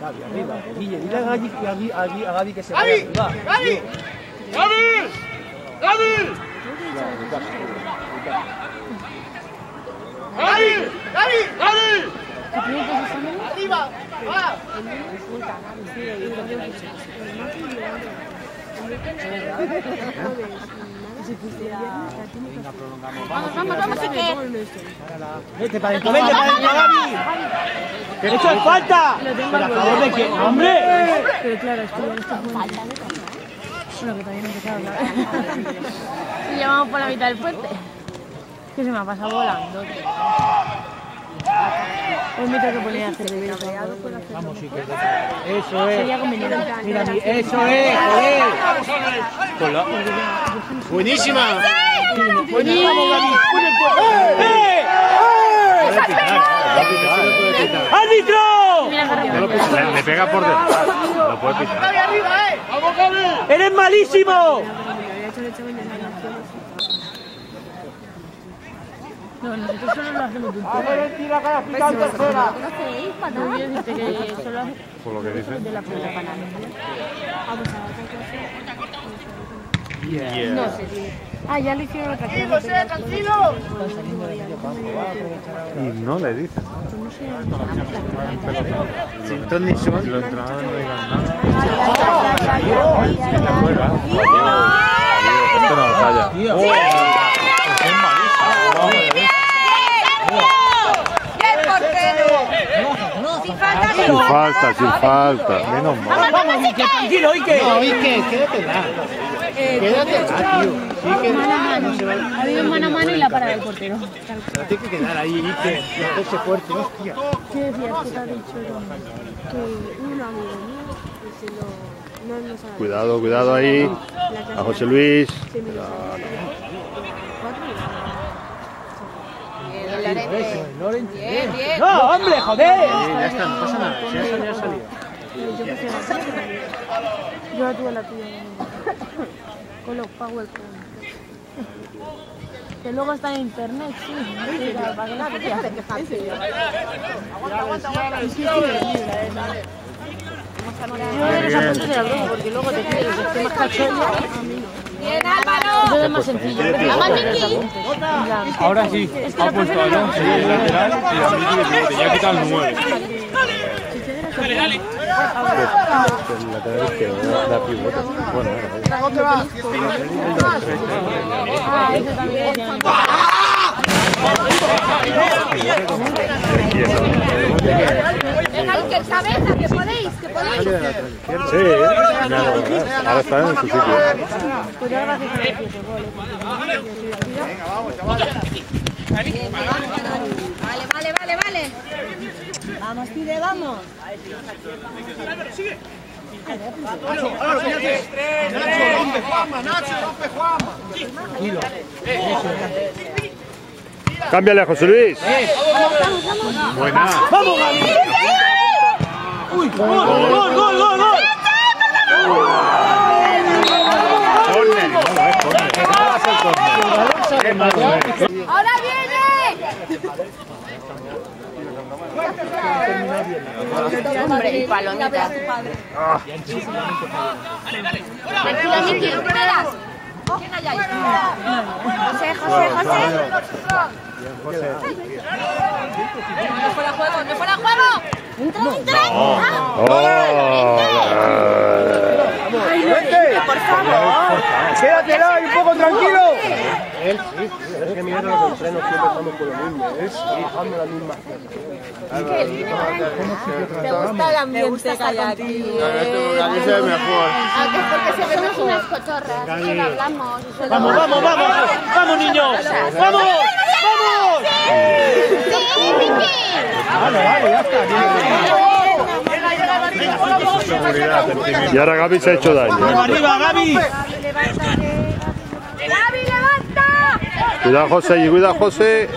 Gaby, arriba. Guille, dile a Gaby, a Gaby- a Gaby- a Gaby que se vaya arriba. ¡Gaby! ¡Gaby! ¡Gaby! ¡Gaby! ¡Gaby! ¡Arriba! ¡Va! Vamos, vamos, vamos. Vete para vete para. ¡Que es falta! ¿Pero? ¡Hombre! Claro, es que ya Bueno, que todavía no. Y llevamos por la mitad del puente. Que se me ha pasado volando. me tengo que poner a hacer bebé. Vamos, sí, que Eso es. Sería conveniente. Mira, mi- eso es, joder. Buenísima. Buenísimo, Gaby. Pon el cuerpo. ¡Eh! ¡Árbitro! Le pega por detrás. Lo puede pitar. ¡Eres malísimo! No, nosotros solo lo hacemos de un A ver, tira cara, pica en tercera. No, que solo hace Por lo que dice. de la pelota para mí. Yeah. Ah, ya le hicieron otra cosa. tranquilo! Y no le dice. Sin ton ni son. No digan nada. No. ¡Oh! Sin falta, sin falta. falta, sin falta. Menos mal. Vamos, Ike, tranquilo, Ike. No, Ike, quédate da. Quédate da, tío. Sí, que no se va. Ha habido mano a mano y la parada del portero. No tiene que quedar ahí, Ike. Y hacerse fuerte, hostia. ¿Qué decías? ¿Qué te ha dicho? Que un amigo mío que se lo... No nos ha Cuidado, cuidado ahí. A José Luis. Lorente. Bien, bien. No, hombre, joder. Ya está, no pasa nada. Si ha salido, ha salido. Yo la Yo la tuve la tuya. Con los PowerPoint. Que luego está en internet, sí. Sí, claro, para que nada te hace quejarte. Sí, sí, sí, Yo de los apuntes de la broma, porque luego te esté más cachondo. Bien, Álvaro. Yo es más sencillo. Ahora sí, ha puesto a Alonso en el lateral y a de pivote. Ya ha quitado el 9. El lateral izquierdo. Bueno, bueno. Ah, eso también. Venga, Iker, cabeza, que podéis, que podéis. Sí, ahora está en su sitio. Pues ya gracias a los siete goles. Vale, vale, vale, vale. Vamos, pide, vamos. Cámbiale a José Luis. Buena. ¡Vamos, Gaby! ¡Uy! ¡Gol, gol, gol, gol, córner. ¡Ahora viene! Hombre, y palomita. Tranquilo, Miki, recuperas. ¿Quién hay ahí? José, José, José. No fuera juego, no fuera juego. Entra, entra. ¡Vete! Por favor. ¡Quédatelo ahí un poco tranquilo! Es que mira los entrenos siempre estamos con lo mismo. Es dejando la misma ¿Te gusta el ambiente que hay aquí? Aquí se ve mejor. Aunque es porque se vemos unas cochorras, solo hablamos. y solo- ¡Vamos, vamos, vamos! ¡Vamos, niños! ¡Vamos! ¡Vamos! ¡Sí! Vale, vale, ya está. Y ahora Gaby se ha hecho daño. ¡Vamos arriba. Cuidado, José. y Cuidado, José.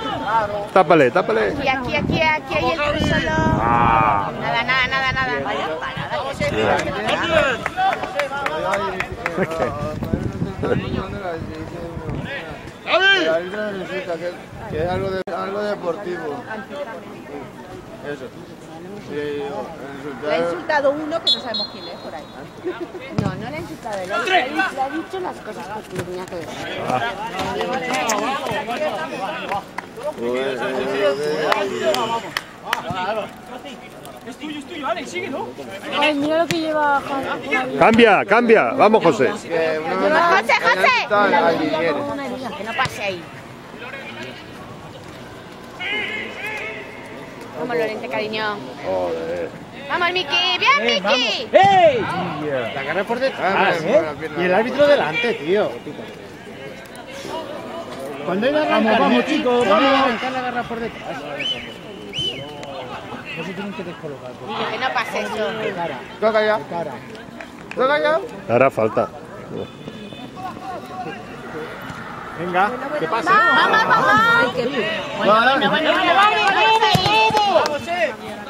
Tápale, tápale. Aquí, aquí, aquí, aquí, ahí el tren solo. Ah. Nada, nada, nada, nada. Vaya parada que es algo, de, algo deportivo. Eso. Le ha insultado uno que no sabemos quién es por ahí. No, no le ha insultado. Le ha, le ha dicho- le ha dicho las cosas que tenía que decir. Es tuyo, es tuyo, Alex, síguelo. Ay, mira lo que lleva Javi. Cambia, cambia. Vamos, José. José, José. Que no pase ahí. Vamos, Lorente, cariño. Joder. Vamos, Miki. Bien, Miki. ¡Ey! La agarra por detrás, ¿eh? Y el árbitro delante, tío. Cuando hay Vamos, vamos, chicos, vamos. vamos. la agarra por detrás. No se tienen que descolocar. Que no pase eso. Toca ya. De cara. Toca ya. Hará falta. Venga, que pase. Vamos, vamos. Bueno, bueno, bueno, ahí.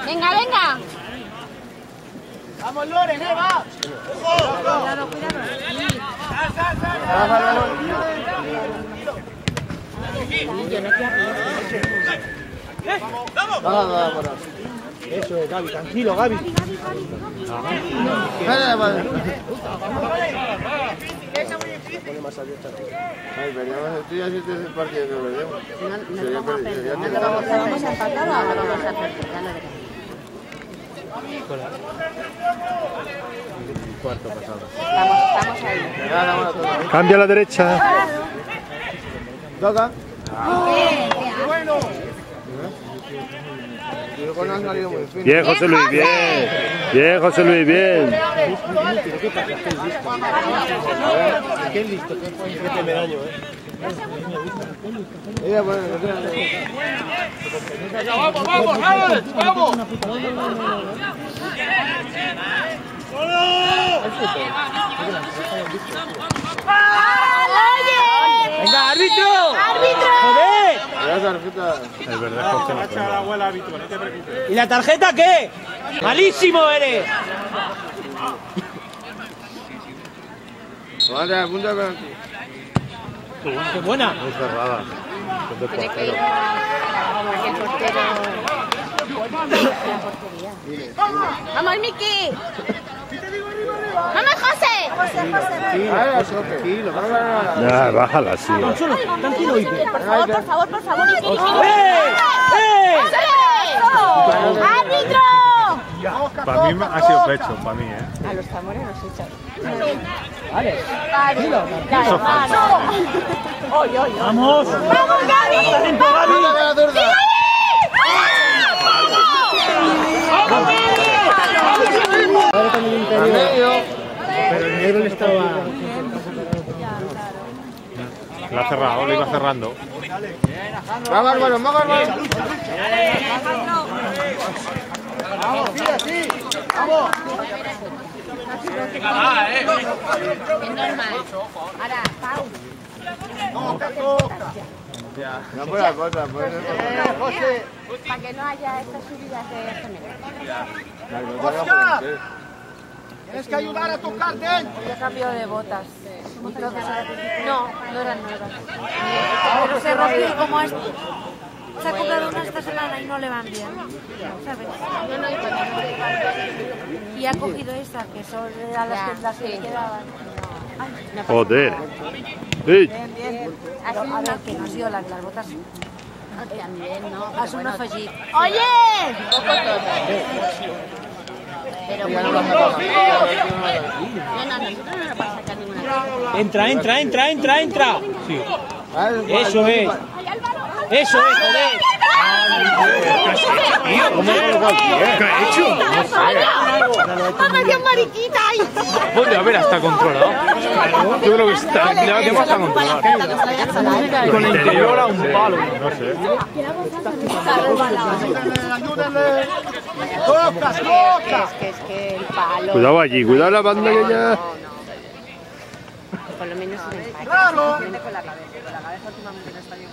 Venga, venga. Vamos, Loren, eh, va. Cuidado, cuidado. Vamos, vamos, vamos. Eso es, Gaby, tranquilo, Gaby. Vale, vale. Ay, perdemos, estoy así es el partido que perdemos. No, Sería no vamos a perder, perder. sería ¿No perder. lo vamos a vamos a empatar o lo vamos a perder? Ya lo veremos. Cuarto pasado. Estamos, estamos ahí. Cambia a la derecha. Toca. Bien. Bueno. Bien, José Luis, bien. Bien, José Luis, bien. Qué listo, qué eh. Vamos, vamos, Alex, vamos. ¡Venga, árbitro! ¡Árbitro! Ya tarjeta. Es verdad, José no juega. ¿Y la tarjeta qué? ¡Malísimo eres! Vale, apunta con aquí. ¡Qué buena! Muy cerrada. De ir portero. porque el portero. ¡Vamos, Miki! ¡Vamos, José! José, José. Tranquilo. Nah, bájala, sí. Tranquilo. Por favor, por favor, por favor, Miki. ¡Eh! ¡Eh! ¡Árbitro! Para mí ha sido pecho, para mí, ¿eh? A los tambores nos echan. ¡Oy, oy, oy! ¡Vamos! ¡Vamos, Gaby! ¡Talento, Gaby! Toca la zurda. Ahora Al interior. Pero el negro le estaba. Lo ha cerrado, lo iba cerrando. Vamos, Álvaro, vamos, Álvaro. Vamos, sí, así. Vamos. Es normal. Ahora, Pau. No por la cosa, por eso. José. Para que no haya estas subidas de gemelo. ¡Oscar! Tienes que ayudar a tocarte. Yo cambio de botas. Y creo que se- No, no eran nuevas. Pero se rompió como es... Se ha comprado una esta semana y no le van bien. ¿Sabes? Y ha cogido esta, que son a las que, las que le quedaban. Joder. A ver, que no ha sido las, las botas. También, ¿no? Un. ¡Oye! Poco todo. Pero muy no bien. No, no, nosotros no nos vamos a sacar ninguna cosa. Entra, entra, entra, entra, entra. Sí. Eso es. Eso es, joder. ¿Qué. Podría haber hasta controlado. Yo creo que está, controlado. Con el interior a un palo. No sé. Ayúdenle. Toca, toca. Es que es que el palo. Cuidado allí, cuidado la banda que ya. Por lo menos. Claro. Simplemente con la cabeza. Con la cabeza últimamente no está bien.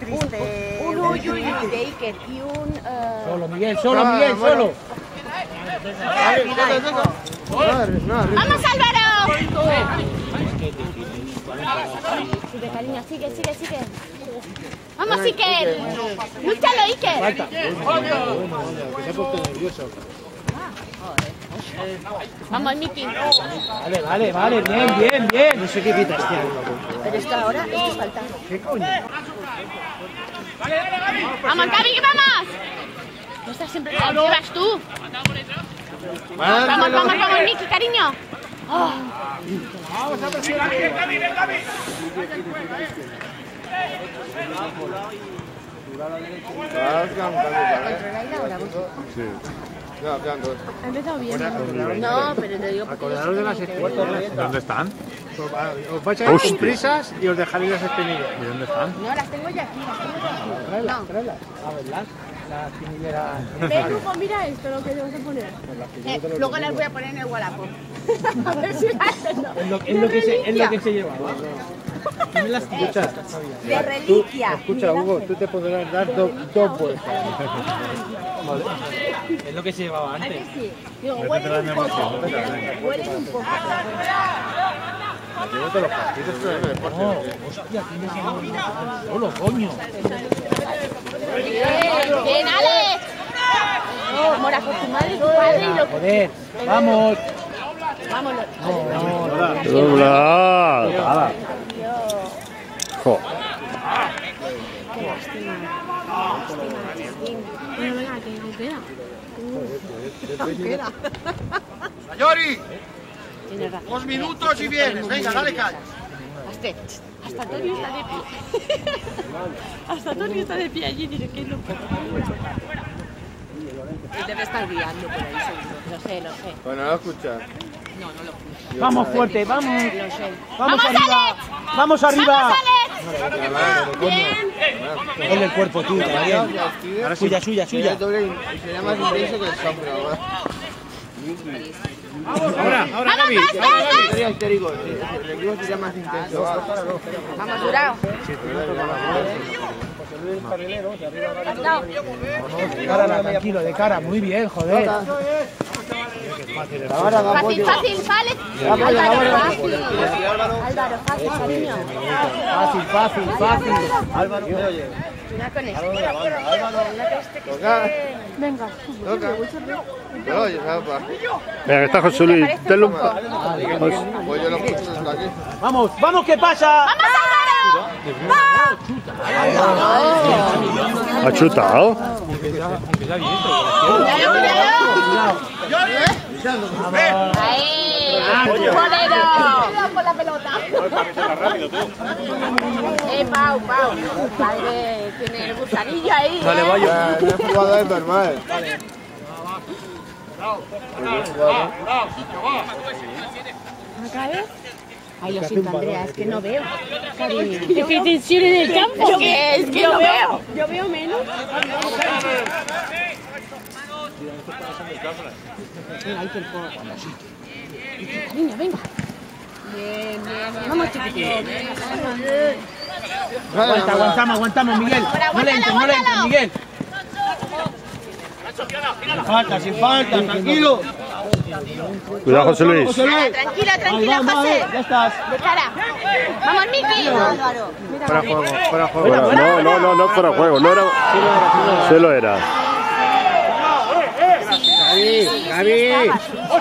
Triste. Un uy, uy, uy de Iker y un. Solo, Miguel, solo, Miguel, solo. ¡Vamos, Álvaro! Sigue, cariño, sigue, sigue, sigue. ¡Vamos, Iker! ¡Lúchalo, Iker! Que se ha puesto nervioso. Vamos, Miki. Vale, vale, vale, bien, bien, bien. No sé qué quita este. Pero esto ahora, esto es falta. ¿Qué coño? ¡Vamos, Gaby, vamos! No estás siempre ¿Qué vas tú? Vamos, vamos, vamos, Miki, cariño. Oh. Vamos a presionar. Gaby, Gaby. Sí. Ha empezado bien. No, pero te digo porque Acordaros de las espinillas. ¿Dónde están? Os vais a ir con prisas y os dejaréis las espinillas. ¿Y dónde están? No, las tengo ya aquí, las tengo ya aquí. Tráelas, No. tráelas. A verlas. La espinillera. Ven, Hugo, mira esto, lo que debes de poner. Eh, luego las voy a poner en el Wallapop. a ver si las no. Es lo, es lo que se llevaba. Escucha, De reliquia. escucha, Hugo, tú te podrás dar do- dos vueltas. Es lo que se llevaba ¿A antes. que sí? Digo, huelen en un poco. Huelen un poco. Llevo todos los partidos el deporte. No, hostia, tienes a solo, coño. Bien, bien, Alex. Mora con tu madre y tu padre y lo que... Joder, vamos. Vámonos. Dobla. Jo. Qué lástima. Lástima, chiquín. Bueno, venga, que no queda. No queda. Sayori, dos minutos y vienes. Venga, dale cal. Hasta, hasta Tony está de pie. hasta Tony está de pie allí. Dice que no Y debe estar guiando por ahí seguro. Lo sé, lo sé. Bueno, lo escuchas. No, no lo. Vamos fuerte, vamos. Vamos arriba. Vamos arriba. Ponle el cuerpo tú, Gabriel. Ahora suya, suya, suya. Sería más intenso que el sombra. Ahora, ahora, Gaby. El enemigo sería más intenso. Vamos, Durao. De cara, tranquilo, de cara. Muy bien, joder. Fácil, fácil, fácil. Vamos, Álvaro, fácil. Álvaro, fácil, cariño. Fácil, fácil, fácil. Álvaro, me oye. Mira con este. Venga. Venga, está José Luis. Tenlo un pa- Pues aquí. Vamos, vamos, ¿qué pasa? ¡Vamos, Ha chutado. Álvaro! ¡Cuidado, cuidado! ¡Ahí! ¡Bolero! ¡Cuidado con la pelota! ¡Eh, Pau, Pau! Padre, tiene el gusanillo ahí. Vale, ¿eh? vaya. No es jugador normal. ¿Otra vez? Ay, lo siento, Andrea, es que no veo. Es que tensión en el campo. Yo, es que no veo. Yo veo menos. Venga, ahí el juego. Cariño, venga. Bien, bien. Vamos, chiquitín. Aguanta, aguantamos, aguantamos, Miguel. No le entres, no le entres, Miguel. Sin falta, sin falta, tranquilo. Cuidado, José Luis. José Luis. Tranquila, Ahí tranquila, vamos, José. Ya estás. De cara. Vamos, Miki. Fuera juego, fuera juego. Fuera- No, no, no, no fuera juego. No era. Sí lo era. Gaby, Gaby.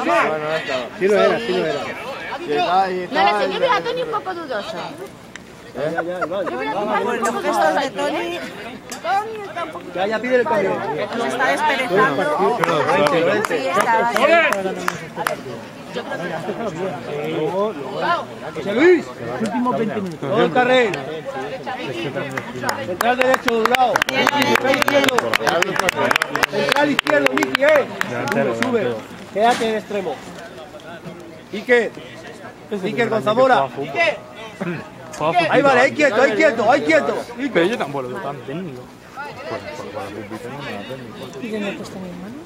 Bueno, no estaba. Sí lo era, sí lo era. No, no sé, el- yo veo a Tony un poco dudoso. Yo veo a Tony un poco dudoso aquí, ¿eh? Tony está un poco... Ya, ya pide el cambio. Nos está desperezando. Sí, está. José Luis, últimos 20 minutos. Todo el carril. Central derecho, doblado. Central izquierdo. Central izquierdo, Miki, eh. Sube, sube. Quédate de extremo. Iker. Iker con Zamora. Iker. Ahí vale, ahí quieto, ahí quieto, ahí quieto. Pero yo tampoco lo veo tan técnico. Ya había cambiado.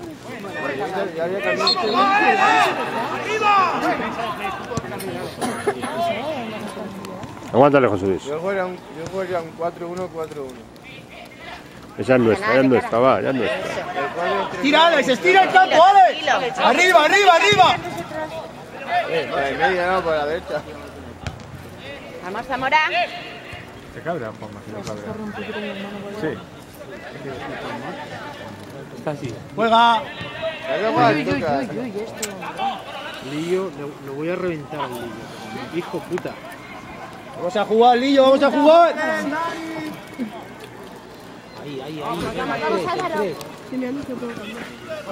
Aguántale, José Luis. Yo jugaría un, yo jugaría un 4-1-4-1. Esa es nuestra, ya es nuestra, va, ya es nuestra. Tira, Alex, estira el campo, Alex. Arriba, arriba, arriba. La media, no, por la derecha. Vamos, Zamora. ¿Te cabrea, Juanma? Si no cabrea. Sí. Está así. Juega. Uy, uy, uy, uy, esto. Lillo, lo, voy a reventar al Lillo. Hijo puta. Vamos a jugar, Lillo, vamos a jugar. Ahí, ahí, ahí. tres,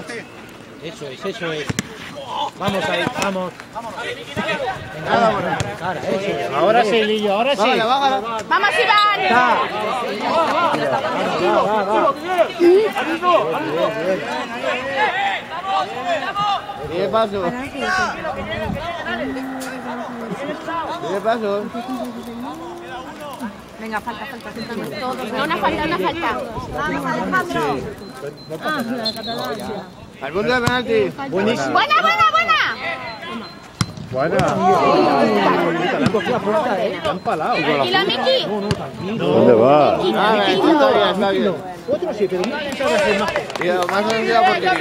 tres. Eso es, eso es. Vamos ahí, vamos. Cara, eso es. Ahora sí, Lillo, ahora sí. Bájala, bájala. ¡Vamos, Iván! Va, va, va. Diez pasos. Diez pasos. Venga, falta, falta. falta. Todos. No, una falta, una falta. Vamos, Alejandro. Al punto de penalti. Buenísimo. Buena, buena, buena. Buena. Tranquilo, Miki. No, no. ¿Dónde va? Ah, está bien, está bien. Otro sí, pero una vez ahora es más. Cuidado, más adelante la portería.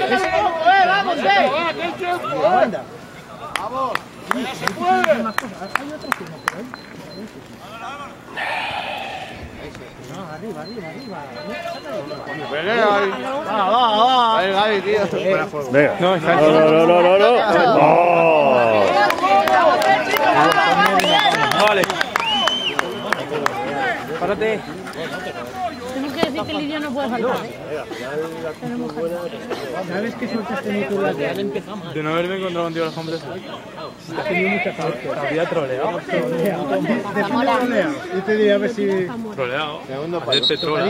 Vamos, eh. Anda. No, arriba, arriba, arriba. Pelea ahí. Va, va, va. Ahí, Gaby, tío. Venga. No, no, no, no, no. no. ¡Oh! Vale. Párate. Que no puede faltar, ¿eh? ¿Sabes qué suerte has tenido tú la que han empezado mal? De no haberme encontrado contigo las compras. Has tenido mucha suerte. Te había troleado. Yo te diría a ver si... Troleado. Segundo palo. Trola.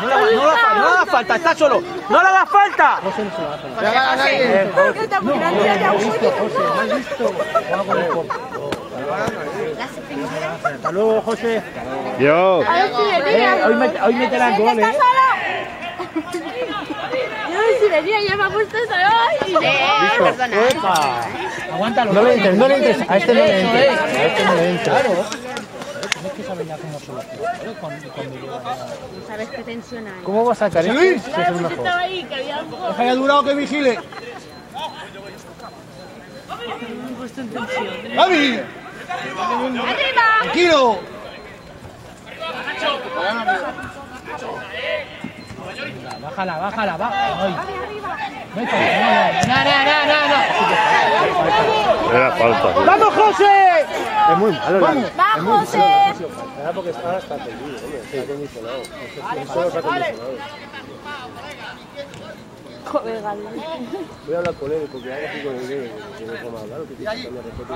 No le hagas no le hagas- no le hagas falta, está solo. ¡No le hagas falta! No. No, no. Hasta luego, José. Yo. Eh, hoy, met- hoy meterán eh. Yo si venía ya me ha puesto. Eh, perdona. Aguántalo. No le entres, no le entres. A este no le entres. A este no le entres. Claro. Tienes que saber ya cómo. ¿Sabes qué tensión hay? ¿Cómo va a sacar esto? Luis. Si es el mejor. Estaba ahí, que había Deja ya durado que vigile. puesto en tensión. Gaby. ¡Arriba! Tranquilo. Bájala, bájala, bájala. Ay. No no, no, no, no. Era falta. ¡Vamos, José! Es muy malo. Vamos. ¡Va, José! Porque está perdido, está acondicionado. Joder. Voy a hablar con él porque ahora sí con el que no puedo hablar. Que tiene que cambiar de respeto.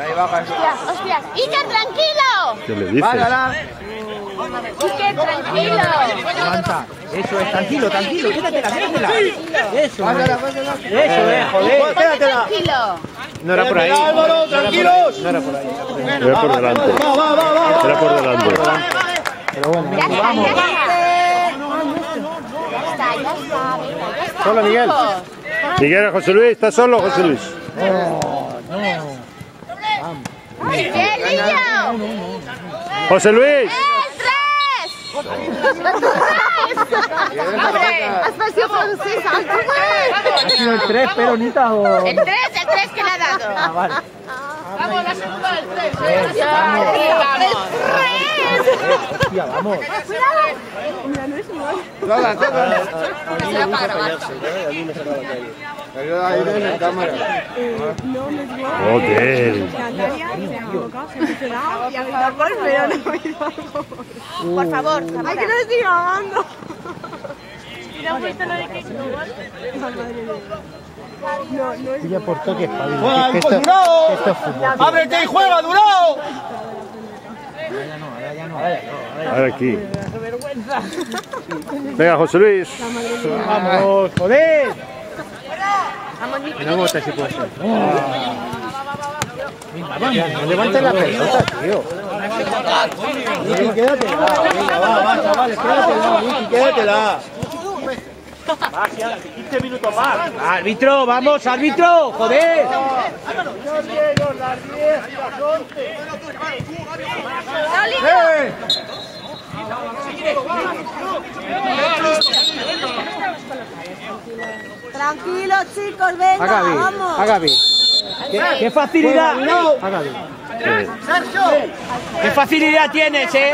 Ahí baja eso. Hostias, hostias. Iker, tranquilo. ¿Qué le dices? Iker, tranquilo. Aguanta. Eso es, tranquilo, tranquilo. Quédatela, quédatela. Eso. Eso es, joder. Ponte tranquilo. No era por ahí. Álvaro, tranquilos. No era por ahí. Era por delante. Va, va, va, va. Era por delante. Pero bueno, está, vamos. está. Está, está. Está. Solo, Miguel. Miguel, José Luis, ¿estás solo, José Luis? José Luis. ¡El tres! Parecido francesa. Ha sido el 3, pero Nita o. El tres, el tres que le ha dado. Ah, vale. Vamos, la segunda del tres. Vamos. Hostia, vamos. Para, va. Ayuda ahí en la cámara. Joder. Por favor, Ay, que no estoy grabando. Pilla por esto- Durao. que esto es fútbol. Ábrete y juega, Durao. Ahora aquí. Venga, José Luis. Vamos, joder. No botes si puede ser. Venga, vamos. No levantes la pelota, tío. Miki, quédatela. Venga, va, va, chavales, quédatela, Miki, quédatela. Árbitro, vamos, árbitro, joder. ¡Eh! Tranquilos, chicos, venga, vamos. ¿Qué, qué facilidad! A Gaby. ¡Qué facilidad tienes, eh!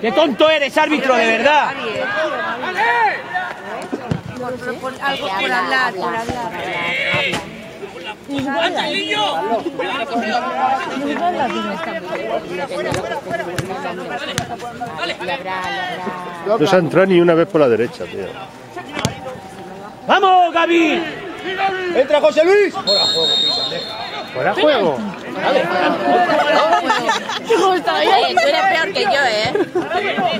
¡Qué tonto eres, árbitro, de verdad! Por- algo por hablar, por hablar. No se ha entrado ni una vez por la derecha, tío. ¡Vamos, Gaby! ¡Entra José Luis! Fuera juego. Oye, tú eres peor que yo, ¿eh?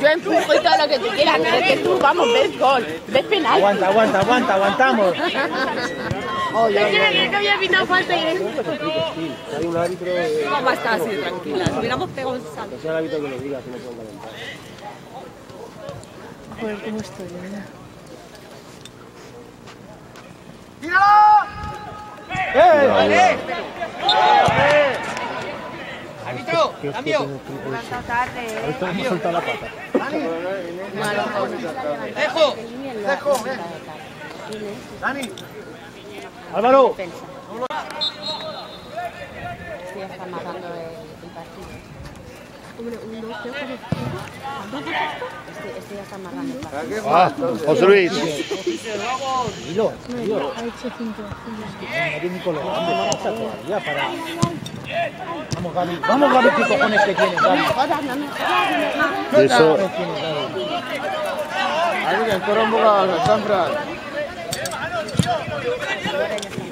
Yo empujo y todo lo que tú quieras, pero es que tú, vamos, ves gol, ves penal. Aguanta, aguanta, aguanta, aguantamos. Yo que no había falta y ¿Cómo estás así tranquila? Si hubiéramos pegado un salto. Joder, cómo estoy, ¿verdad? ¡Eh! Tarde, ¿eh? Ahorita hemos soltado la pata. ¡Dejo! ¡Dejo! ¡Dani! Álvaro, partido. Estoy, estoy hasta amarrando el partido. Ah, José Luis. dilo, dilo. No tiene ni color. ¿Dónde está todavía para...? Vamos, Gaby. Vamos, Gaby, ¿qué cojones que tienes, Gaby? Eso, Ahí, el toro en boca, Alexandra.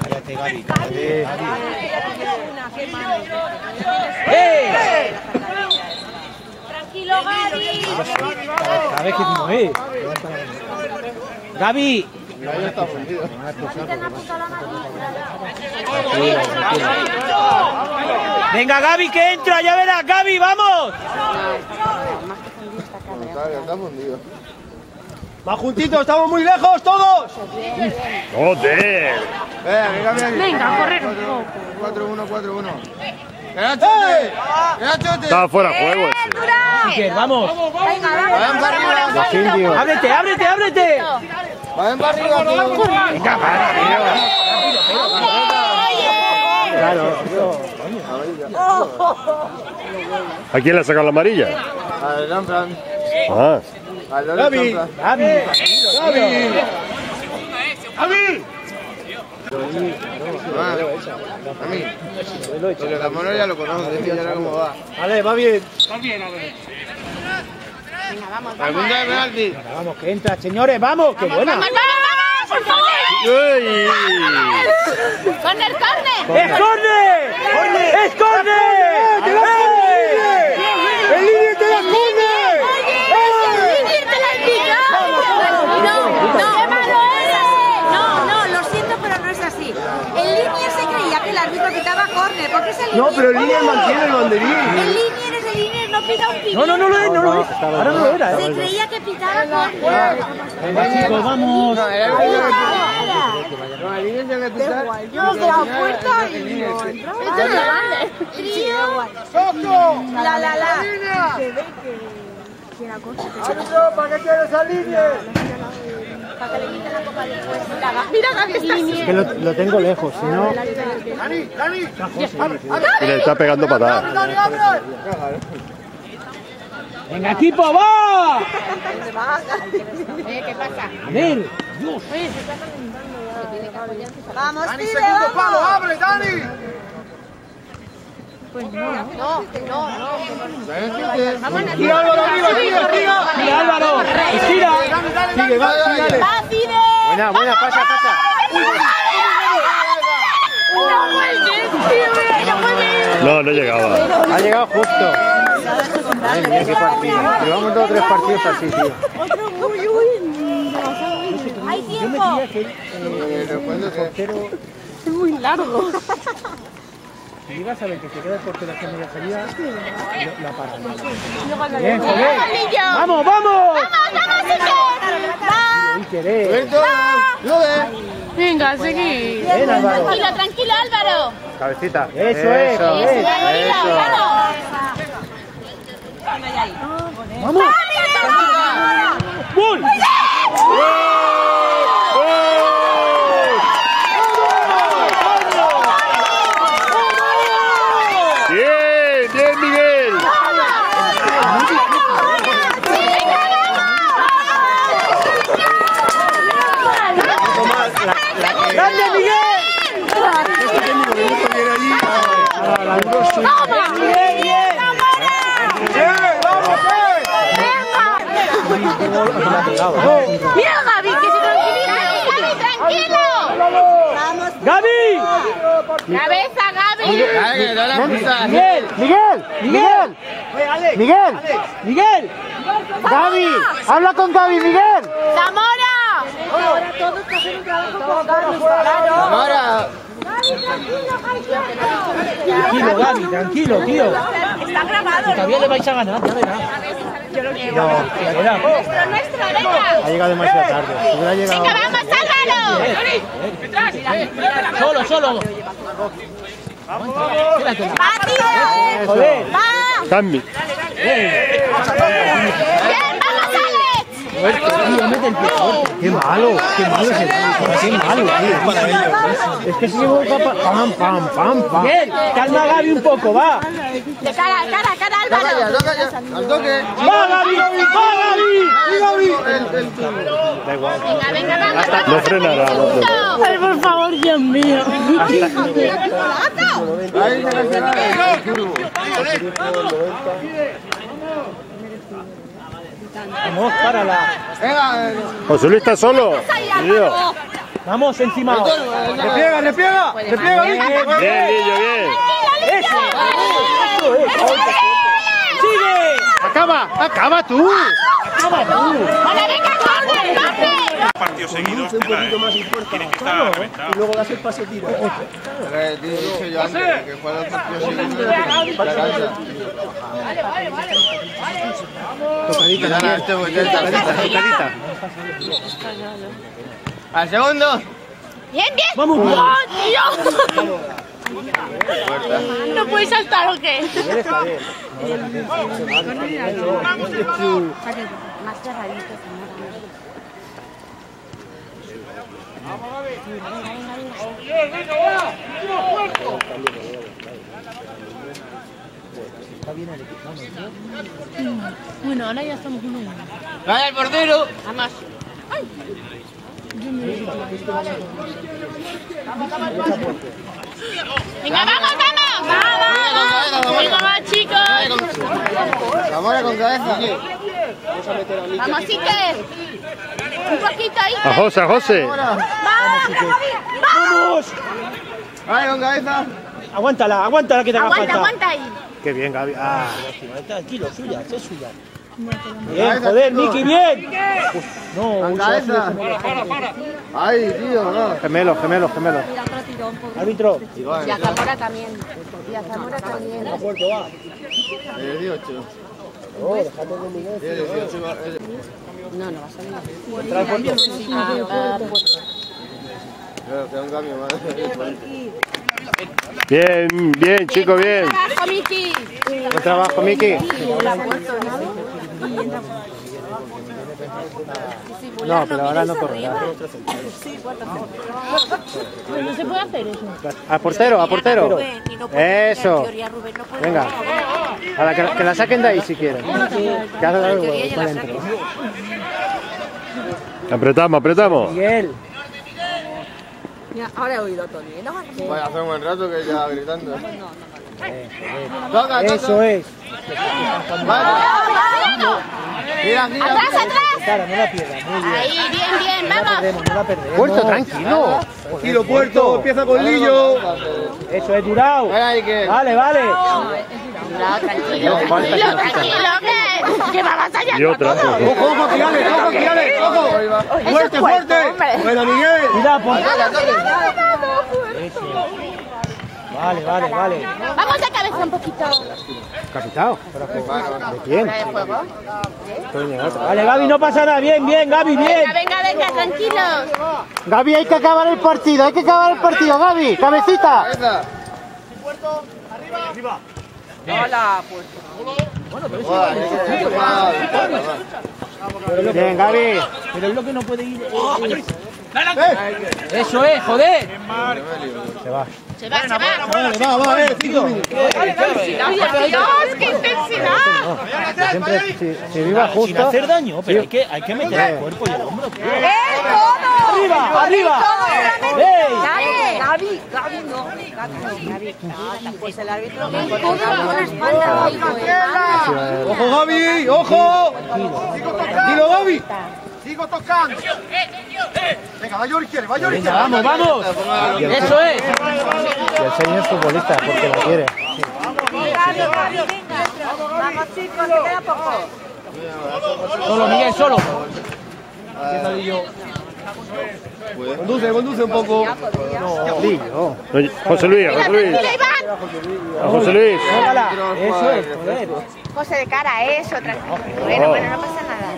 Cállate, Gaby. cállate, Gaby. ¡Eh! Tranquilo, Gaby. Vez que digo, ¡eh! Gaby, Ahí está fundido. venga, Gaby, que entra, ya verás, Gaby, vamos. Está, fundido. ¡Más juntitos! ¡Estamos muy lejos todos! joder. Venga, correr un poco. 4-1, 4-1. Estaba fuera de juego ese. Iker, vamos. Venga, Vayan para arriba. vamos. indio. Ábrete, ábrete, ábrete. Vayan para arriba, tío. Venga, para, Claro, ¿A quién le ha sacado la amarilla? Al Lanfran. Ah, Al Gaby, Lanfran. Gaby. Ah, A mí. Porque la mono ya lo conoce, ya era cómo va. Vale, va bien. Pregunta de penalti. Vamos, que entra, señores, vamos, qué buena. ¡Vamos, vamos, por favor! ¡Ey! ¡Corner, corner! ¡Es córner! ¡Es córner! ¡El líder te la esconde! ¡Líder te la has picado! No, no, qué malo eres. No, no, lo siento, pero no es así. El Linier se creía que el árbitro pitaba No, pero el líder mantiene el banderín. El Linier es el Linier, no pita un pito. No, no, no lo es, no lo es. Ahora no lo era, Se ¿eh? creía que pitaba. Venga, chicos, vamos. No, era el líder que No, el líder tiene que pisar. Yo de la puerta y no entraba. Trío. La, la, la. Se ve que, que era cosa. ¡Árbitro, ¿para qué quieres al líder? Para que le quiten la copa después. Mira, Gaby está así. Que lo, lo tengo lejos, si no. ¡Dani, Dani! Y le está pegando patadas. ¡Dani, abre! Venga, equipo, va. Eh, ¿Qué pasa? A ver, Dios. Vamos, ¡Dani, segundo palo! ¡Abre, Dani! No, no, no. ¡Tira Álvaro arriba, tira, tira! Tira, Álvaro. Estira. ¡Dale, dale, dale! va, dale. Va, pibe. Buena, buena, pasa, pasa. No no llegaba. Ha llegado justo. Mía, qué partido. Llevamos dos o tres partidos así, tío. Hay tiempo. Eh, que- Es muy largo. Si llegas a ver que se queda hacia media salida, la para. Bien, ¡Vamos, joder. Vamos, vamos. ¡Vamos, Iker! Eh. Venga, seguí. Ven, Álvaro. Tranquilo, tranquilo, Álvaro. Cabecita. Eso es, Eso. bien. Tranquilo, Álvaro. Vamos. ¡Gol! bien, Miguel. ¡Grande, Miguel! ¡Bien, bien! ¡Bien, vamos, Mira, Gaby, que se tranquiliza. Gaby, tranquilo. ¡Gaby! Cabeza, Gaby. Miguel, Miguel, Miguel, Miguel, Miguel. Gaby, habla con Gaby, Miguel. Zamora. Ahora todos un trabajo con claro. Ahora, Tranquilo, Gaby, tranquilo, tío. Está grabado. Todavía le vais a ganar, ya verás. No. Nuestro, nuestro, venga. ha llegado demasiado tarde. Venga, vamos, Álvaro. Solo, solo. Joder. Va. Bien, vamos, Alex. Tío, mete el pie fuerte. Qué malo, qué malo es el Qué malo. Es que si llevo capa. Pam, pam, pam, pam. Bien, calma a Gaby un poco, va. De cara, cara, cara, Álvaro. ¡Va, Gaby! ¡Va, Gaby! Da igual. Venga, venga, vamos. No frenará. no frenará. Ay, por favor, Dios mío. Vamos, párala. José Luis está solo. Vamos, encima. ¡Repliega, repliega! ¡Repliega, Vicky! Bien, Lillo, bien. ¡Eso! ¡Eso es! Acaba, acaba tú. ¡Acaba tú! Hola, venga, corre, corre. partidos seguidos te la- tienes que estar reventado. Y luego das el pase tiro. Tocadita, Miguel. Tocadita, tocadita. ¡Al segundo! Bien, bien. Vamos, ¡Oh. Dios! ¿No puedes saltar o qué? Más cerradito. Bueno, ahora ya estamos uno. ¡Vaya el portero! Además. Venga, vamos, vamos. Vamos. Venga, va, chicos. Zamora con cabeza. Vamos, Iker. Un poquito, A Iker. José, a José. Va. ¡Vamos! ¡Vaya con cabeza! Aguántala, aguántala que te haga Aguanta, falta. aguanta ahí. Qué bien, Gaby. Ah, Tranquilo, suya, es suya. Bien, joder, Miki, bien. No, cabeza. ¡Ay, tío, no! gemelos, gemelos, gemelos. Mira, otro tirón, pobre. Árbitro. Y a Zamora también. Y a Zamora también. Fuerte, va. El 18. No, déjate de Miguel. El 18 va- el- No, no va a salir. Entra al puerto. Ah, ah, pues, un cambio. Bien, bien, chico, bien. Trabajo, Miki. Buen trabajo, Miki. No, pero ahora no correrá. No se puede hacer eso. A portero, a portero. Eso. Venga. A la que, que la saquen de ahí si quieren. Que haga algo. Apretamos, apretamos. Miguel. Mira, ahora he oído a Tony. ¿no? Vaya, hace un buen rato que ya gritando. Toca, Eso toca. es. Gira, gira. Atrás, atrás. Cara, no la pierdas. Muy bien. Ahí, bien, bien, No la vamos. perdemos, no la perdemos. Puerto, tranquilo. Tranquilo, puerto. Empieza con Lillo. Eso es Iker. Vale, vale. No, tranquilo, tranquilo, tranquilo, que, va otra. Ojo, ojo, Alex, ojo, Alex, ojo. Fuerte, fuerte. Buena, Miguel. Cuidado. Vale, vale, vale. Vamos de cabeza un poquito. Capitao. ¿De quién? Vale, Gaby, no pasa nada. Bien, bien, Gaby, bien. Venga, venga, venga, tranquilos. Gaby, hay que acabar el partido, hay que acabar el partido, Gaby. Cabecita. Cabeza. Bien, Gaby. Pero es lo que no puede ir. Es- Eso es, joder. Se va. Se va, se va. Vale, va, va, eh, cinco minutos. Dios, qué intensidad. Siempre, si, si viva Sin justo. hacer daño, pero hay que, hay que meter el cuerpo y el hombro. tío. ¡Eh, todo! ¡Arriba, arriba! ¡Ey! Gaby, Gaby, no. Gaby, pues el árbitro. ¡Ojo, Gaby! ¡Ojo! ¡Tranquilo, Gaby! Sigo tocando. Venga, va Yori quiere, va Yori Venga, vamos, vamos. Eso es. y el señor es futbolista, porque lo quiere. Vamos, chicos, que queda poco. Solo, Miguel, solo. Conduce, conduce un poco. Oye, José Luis, José Luis. A José Luis. Eso es, joder. José de cara, eso, tranquilo. Bueno, bueno, no pasa nada.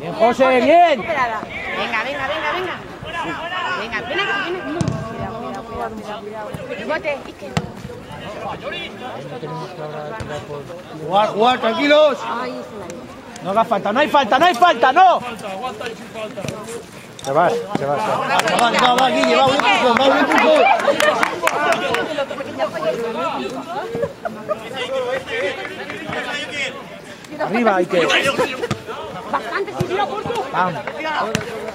Bien, José, bien. Venga, venga, venga, venga. Venga, ven aquí, ven aquí. Cuidado, cuidado, cuidado, cuidado, cuidado. El bote, Jugar, jugar, tranquilos. No haga falta, no hay falta, no hay falta, no. Se va, se va. se va. Va, va, va, Guille, va, un empujón, va, un empujón. Arriba hay que. Bastante, si tira por tú. Vamos.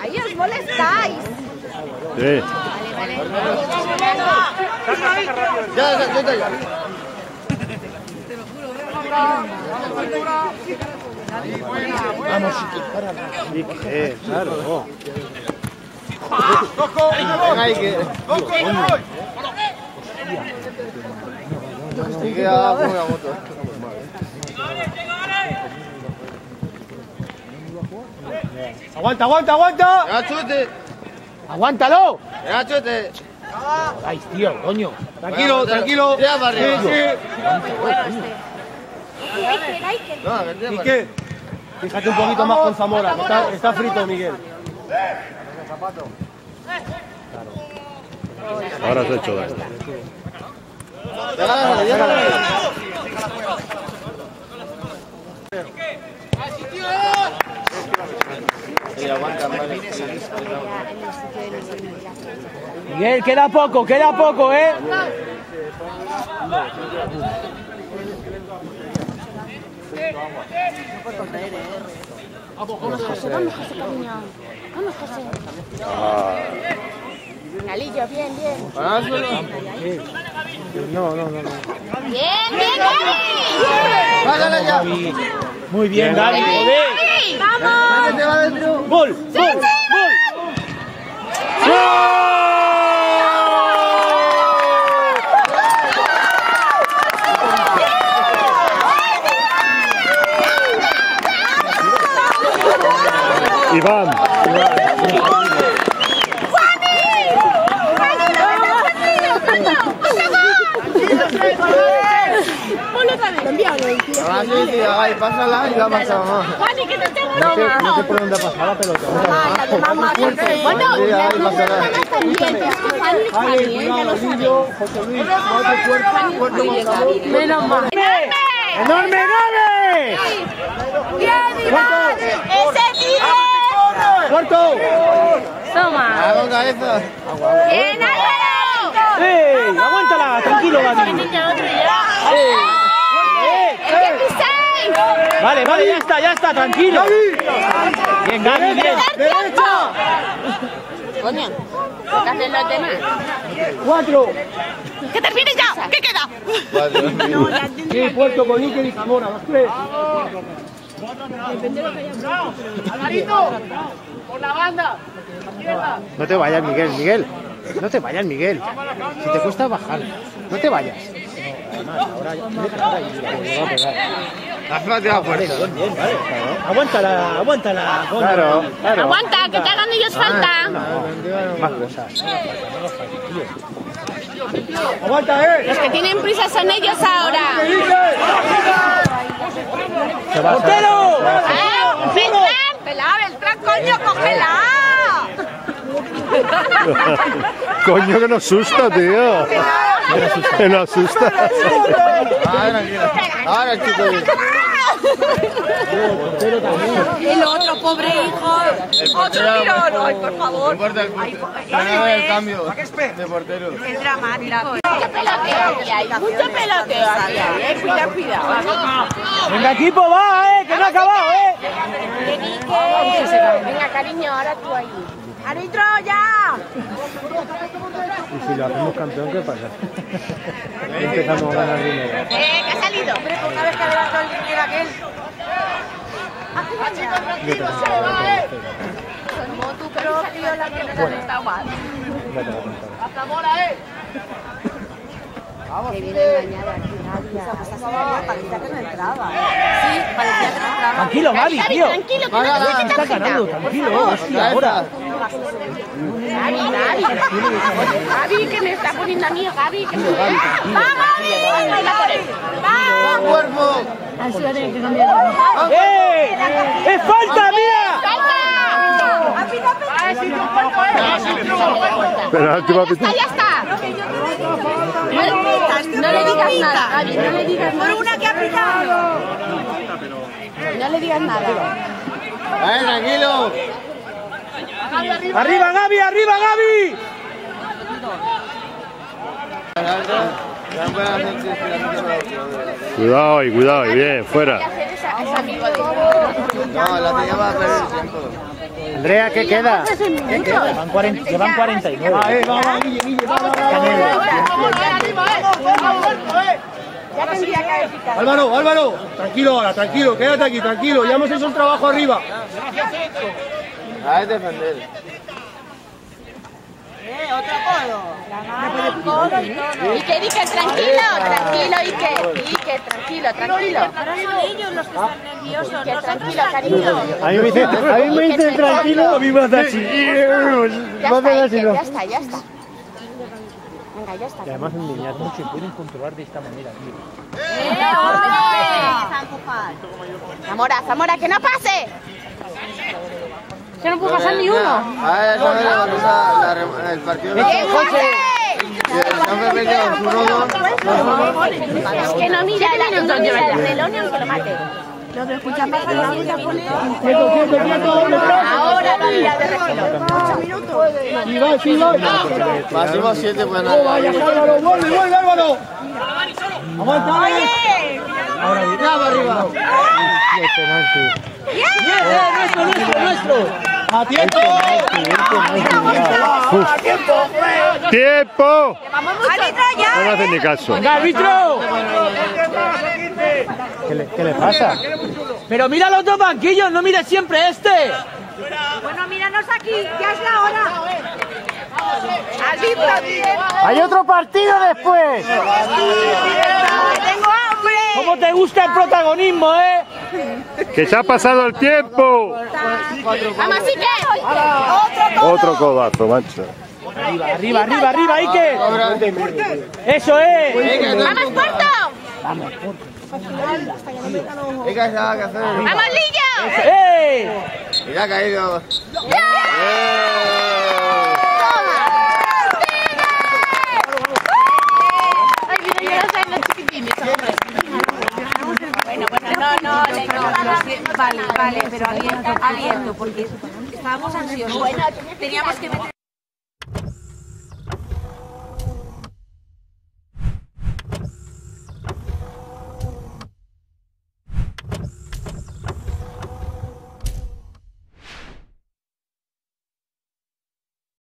¡Ay, os molestáis! Sí. Ya, ya, ya, ya. Sí, que, claro. Venga, ahí que. Sí, que haga como la Aguanta, aguanta, aguanta. Chute. ¡Aguántalo! Chute. ¡Ay, tío, coño! Tranquilo, tranquilo. Tira para Sí, arriba. Fíjate un poquito más con Zamora, está, está frito, Miguel. Ahora has hecho daño. Llegale, llegale. Miguel, queda poco, queda poco, ¿eh? Vamos, José, vamos, José, cariño. Vamos, José. Galillo, bien, bien. No, no, no. no. Bien, bien, Gaby. Pásale ya. Muy bien, Gaby, joder. ¡Vamos! Vete, va adentro. ¡Gol! ¡Gol! ¡Gol! Iván. Ah, sí, pásala y la que te tengo No no sé por dónde ha pasado la pelota. También, pero es que ¿eh? Va. Menos mal. ¡Enorme. ¡Corto! Toma. ¡Ey! ¡Aguántala! Tranquilo. ¡Eh! Vale, vale, ya está, ya está, tranquilo. Bien, Gaby, bien. ¡Derecha! Coño, ¿qué hacen los demás? Cuatro. ¡Que termine ya! ¿Qué queda? Vale. Sí, Puerto con Iker y Zamora, los tres. No te vayas, Miguel, Miguel. No te vayas, Miguel. Si te cuesta bajar, no te vayas. Ahora ya va fuerte. Aguántala, aguántala. Claro, claro. Aguanta, que te hagan ellos falta. Más cosas. Aguanta, eh. Los que tienen prisa son ellos ahora. ¡Portero! ¡Ah! ¡Beltrán! ¡Pelá, Beltrán, coño, cógela! Coño, que nos asusta, tío. Que nos asusta. Ah, tranquilo. Ahora, chico. El otro, pobre hijo. Otro tirón. Ay, por favor. importa el, el cambio de portero. Es dramático. Mucho peloteo aquí hay, mucho peloteo aquí hay. Cuidado, cuidado. Venga, equipo, va, eh, que no ha acabado, eh. Venga, cariño, ahora tú ahí. ¡Árbitro, ya! Y si lo hacemos campeón, ¿qué pasa? Empezamos a ganar dinero. Eh, que ha salido. Hombre, pues una vez que levantó el dinero aquel. Yo te lo contaré. Como tu propio, la que no te está mal. Lo contaré. Que viene engañada aquí, Parecía que no entraba. Sí, parecía que no entraba. Tranquilo, Gaby, tío. tranquilo, Está ganando, tranquilo. Hostia, ahora. Gaby, Gaby. Gaby, que me está poniendo a mí, Gaby. Que me... ¡Vamos, Gaby! Venga, por él. ¡Vamos! ¡Cuerpo! ¡Eh! ¡Es falta, mía! Penalti va a ¡Ya está, pitar. ya está! No le digas nada, Gaby, no le digas Por nada. una que ha pitado. No le digas nada. ¡Eh, tranquilo! ¡Arriba, Gaby, arriba, Gaby! Hacer circulación. Cuidado ahí, cuidado ahí. Bien, fuera. Es amigo de No, la tenía para perder el tiempo. Andrea, ¿qué queda? Van 40, llevan 49. Ah, eh, vamos, Guille, Guille, vamos, Ya tendría que haber picado. Álvaro, Álvaro, tranquilo ahora, tranquilo, quédate aquí, tranquilo, ya hemos hecho el trabajo arriba. A ver, defender. Ike, Ike, tranquilo, tranquilo, Ike. Ike, tranquilo, tranquilo. Ahora son ellos los que están nerviosos. Ike, tranquilo, cariño. A mí me dice, a mí me dice tranquilo. A mí me hace así. Ya está, ¿no? ya está, ya está. Venga, ya está. Y además un niñato. Se pueden controlar de esta manera, tío. Zamora, Zamora, que no pase. Que no puede pasar ni uno. A ver, esa vez la la el partido no. ¡Que su rodo, Es que no mira el reloj aunque lo mate. Ahora no mira de reloj. máximo 7 pueden hacer. Álvaro, vuelve, vuelve, Álvaro. Aguanta, eh. Ya va arriba. Bien, eh, nuestro, nuestro, nuestro. A tiempo. ¡Tiempo! ¡Árbitro, ya! No me hacen ni caso. Venga, árbitro. ¿Qué le, qué le pasa? Pero mira los dos banquillos, no mires siempre este. Bueno, míranos aquí, ya es la hora. ¡Árbitro, ¡Hay otro partido después! ¡Tengo hambre! ¿Cómo te gusta el protagonismo, eh? ¡Que se ha pasado el tiempo! Vamos, Ike. Otro codazo, macho. Arriba, arriba, arriba, arriba, Ike. Eso es. Vamos, Puerto. Hay que hacer que hacer. Vamos, Lillo. ¡Eh! Mira, ha caído mira, ya lo saben los chiquitines, hombre. Bueno, bueno, no, no, le- no, lo siento. Vale, vale, pero abierto, abierto, porque estábamos ansiosos. Teníamos que meter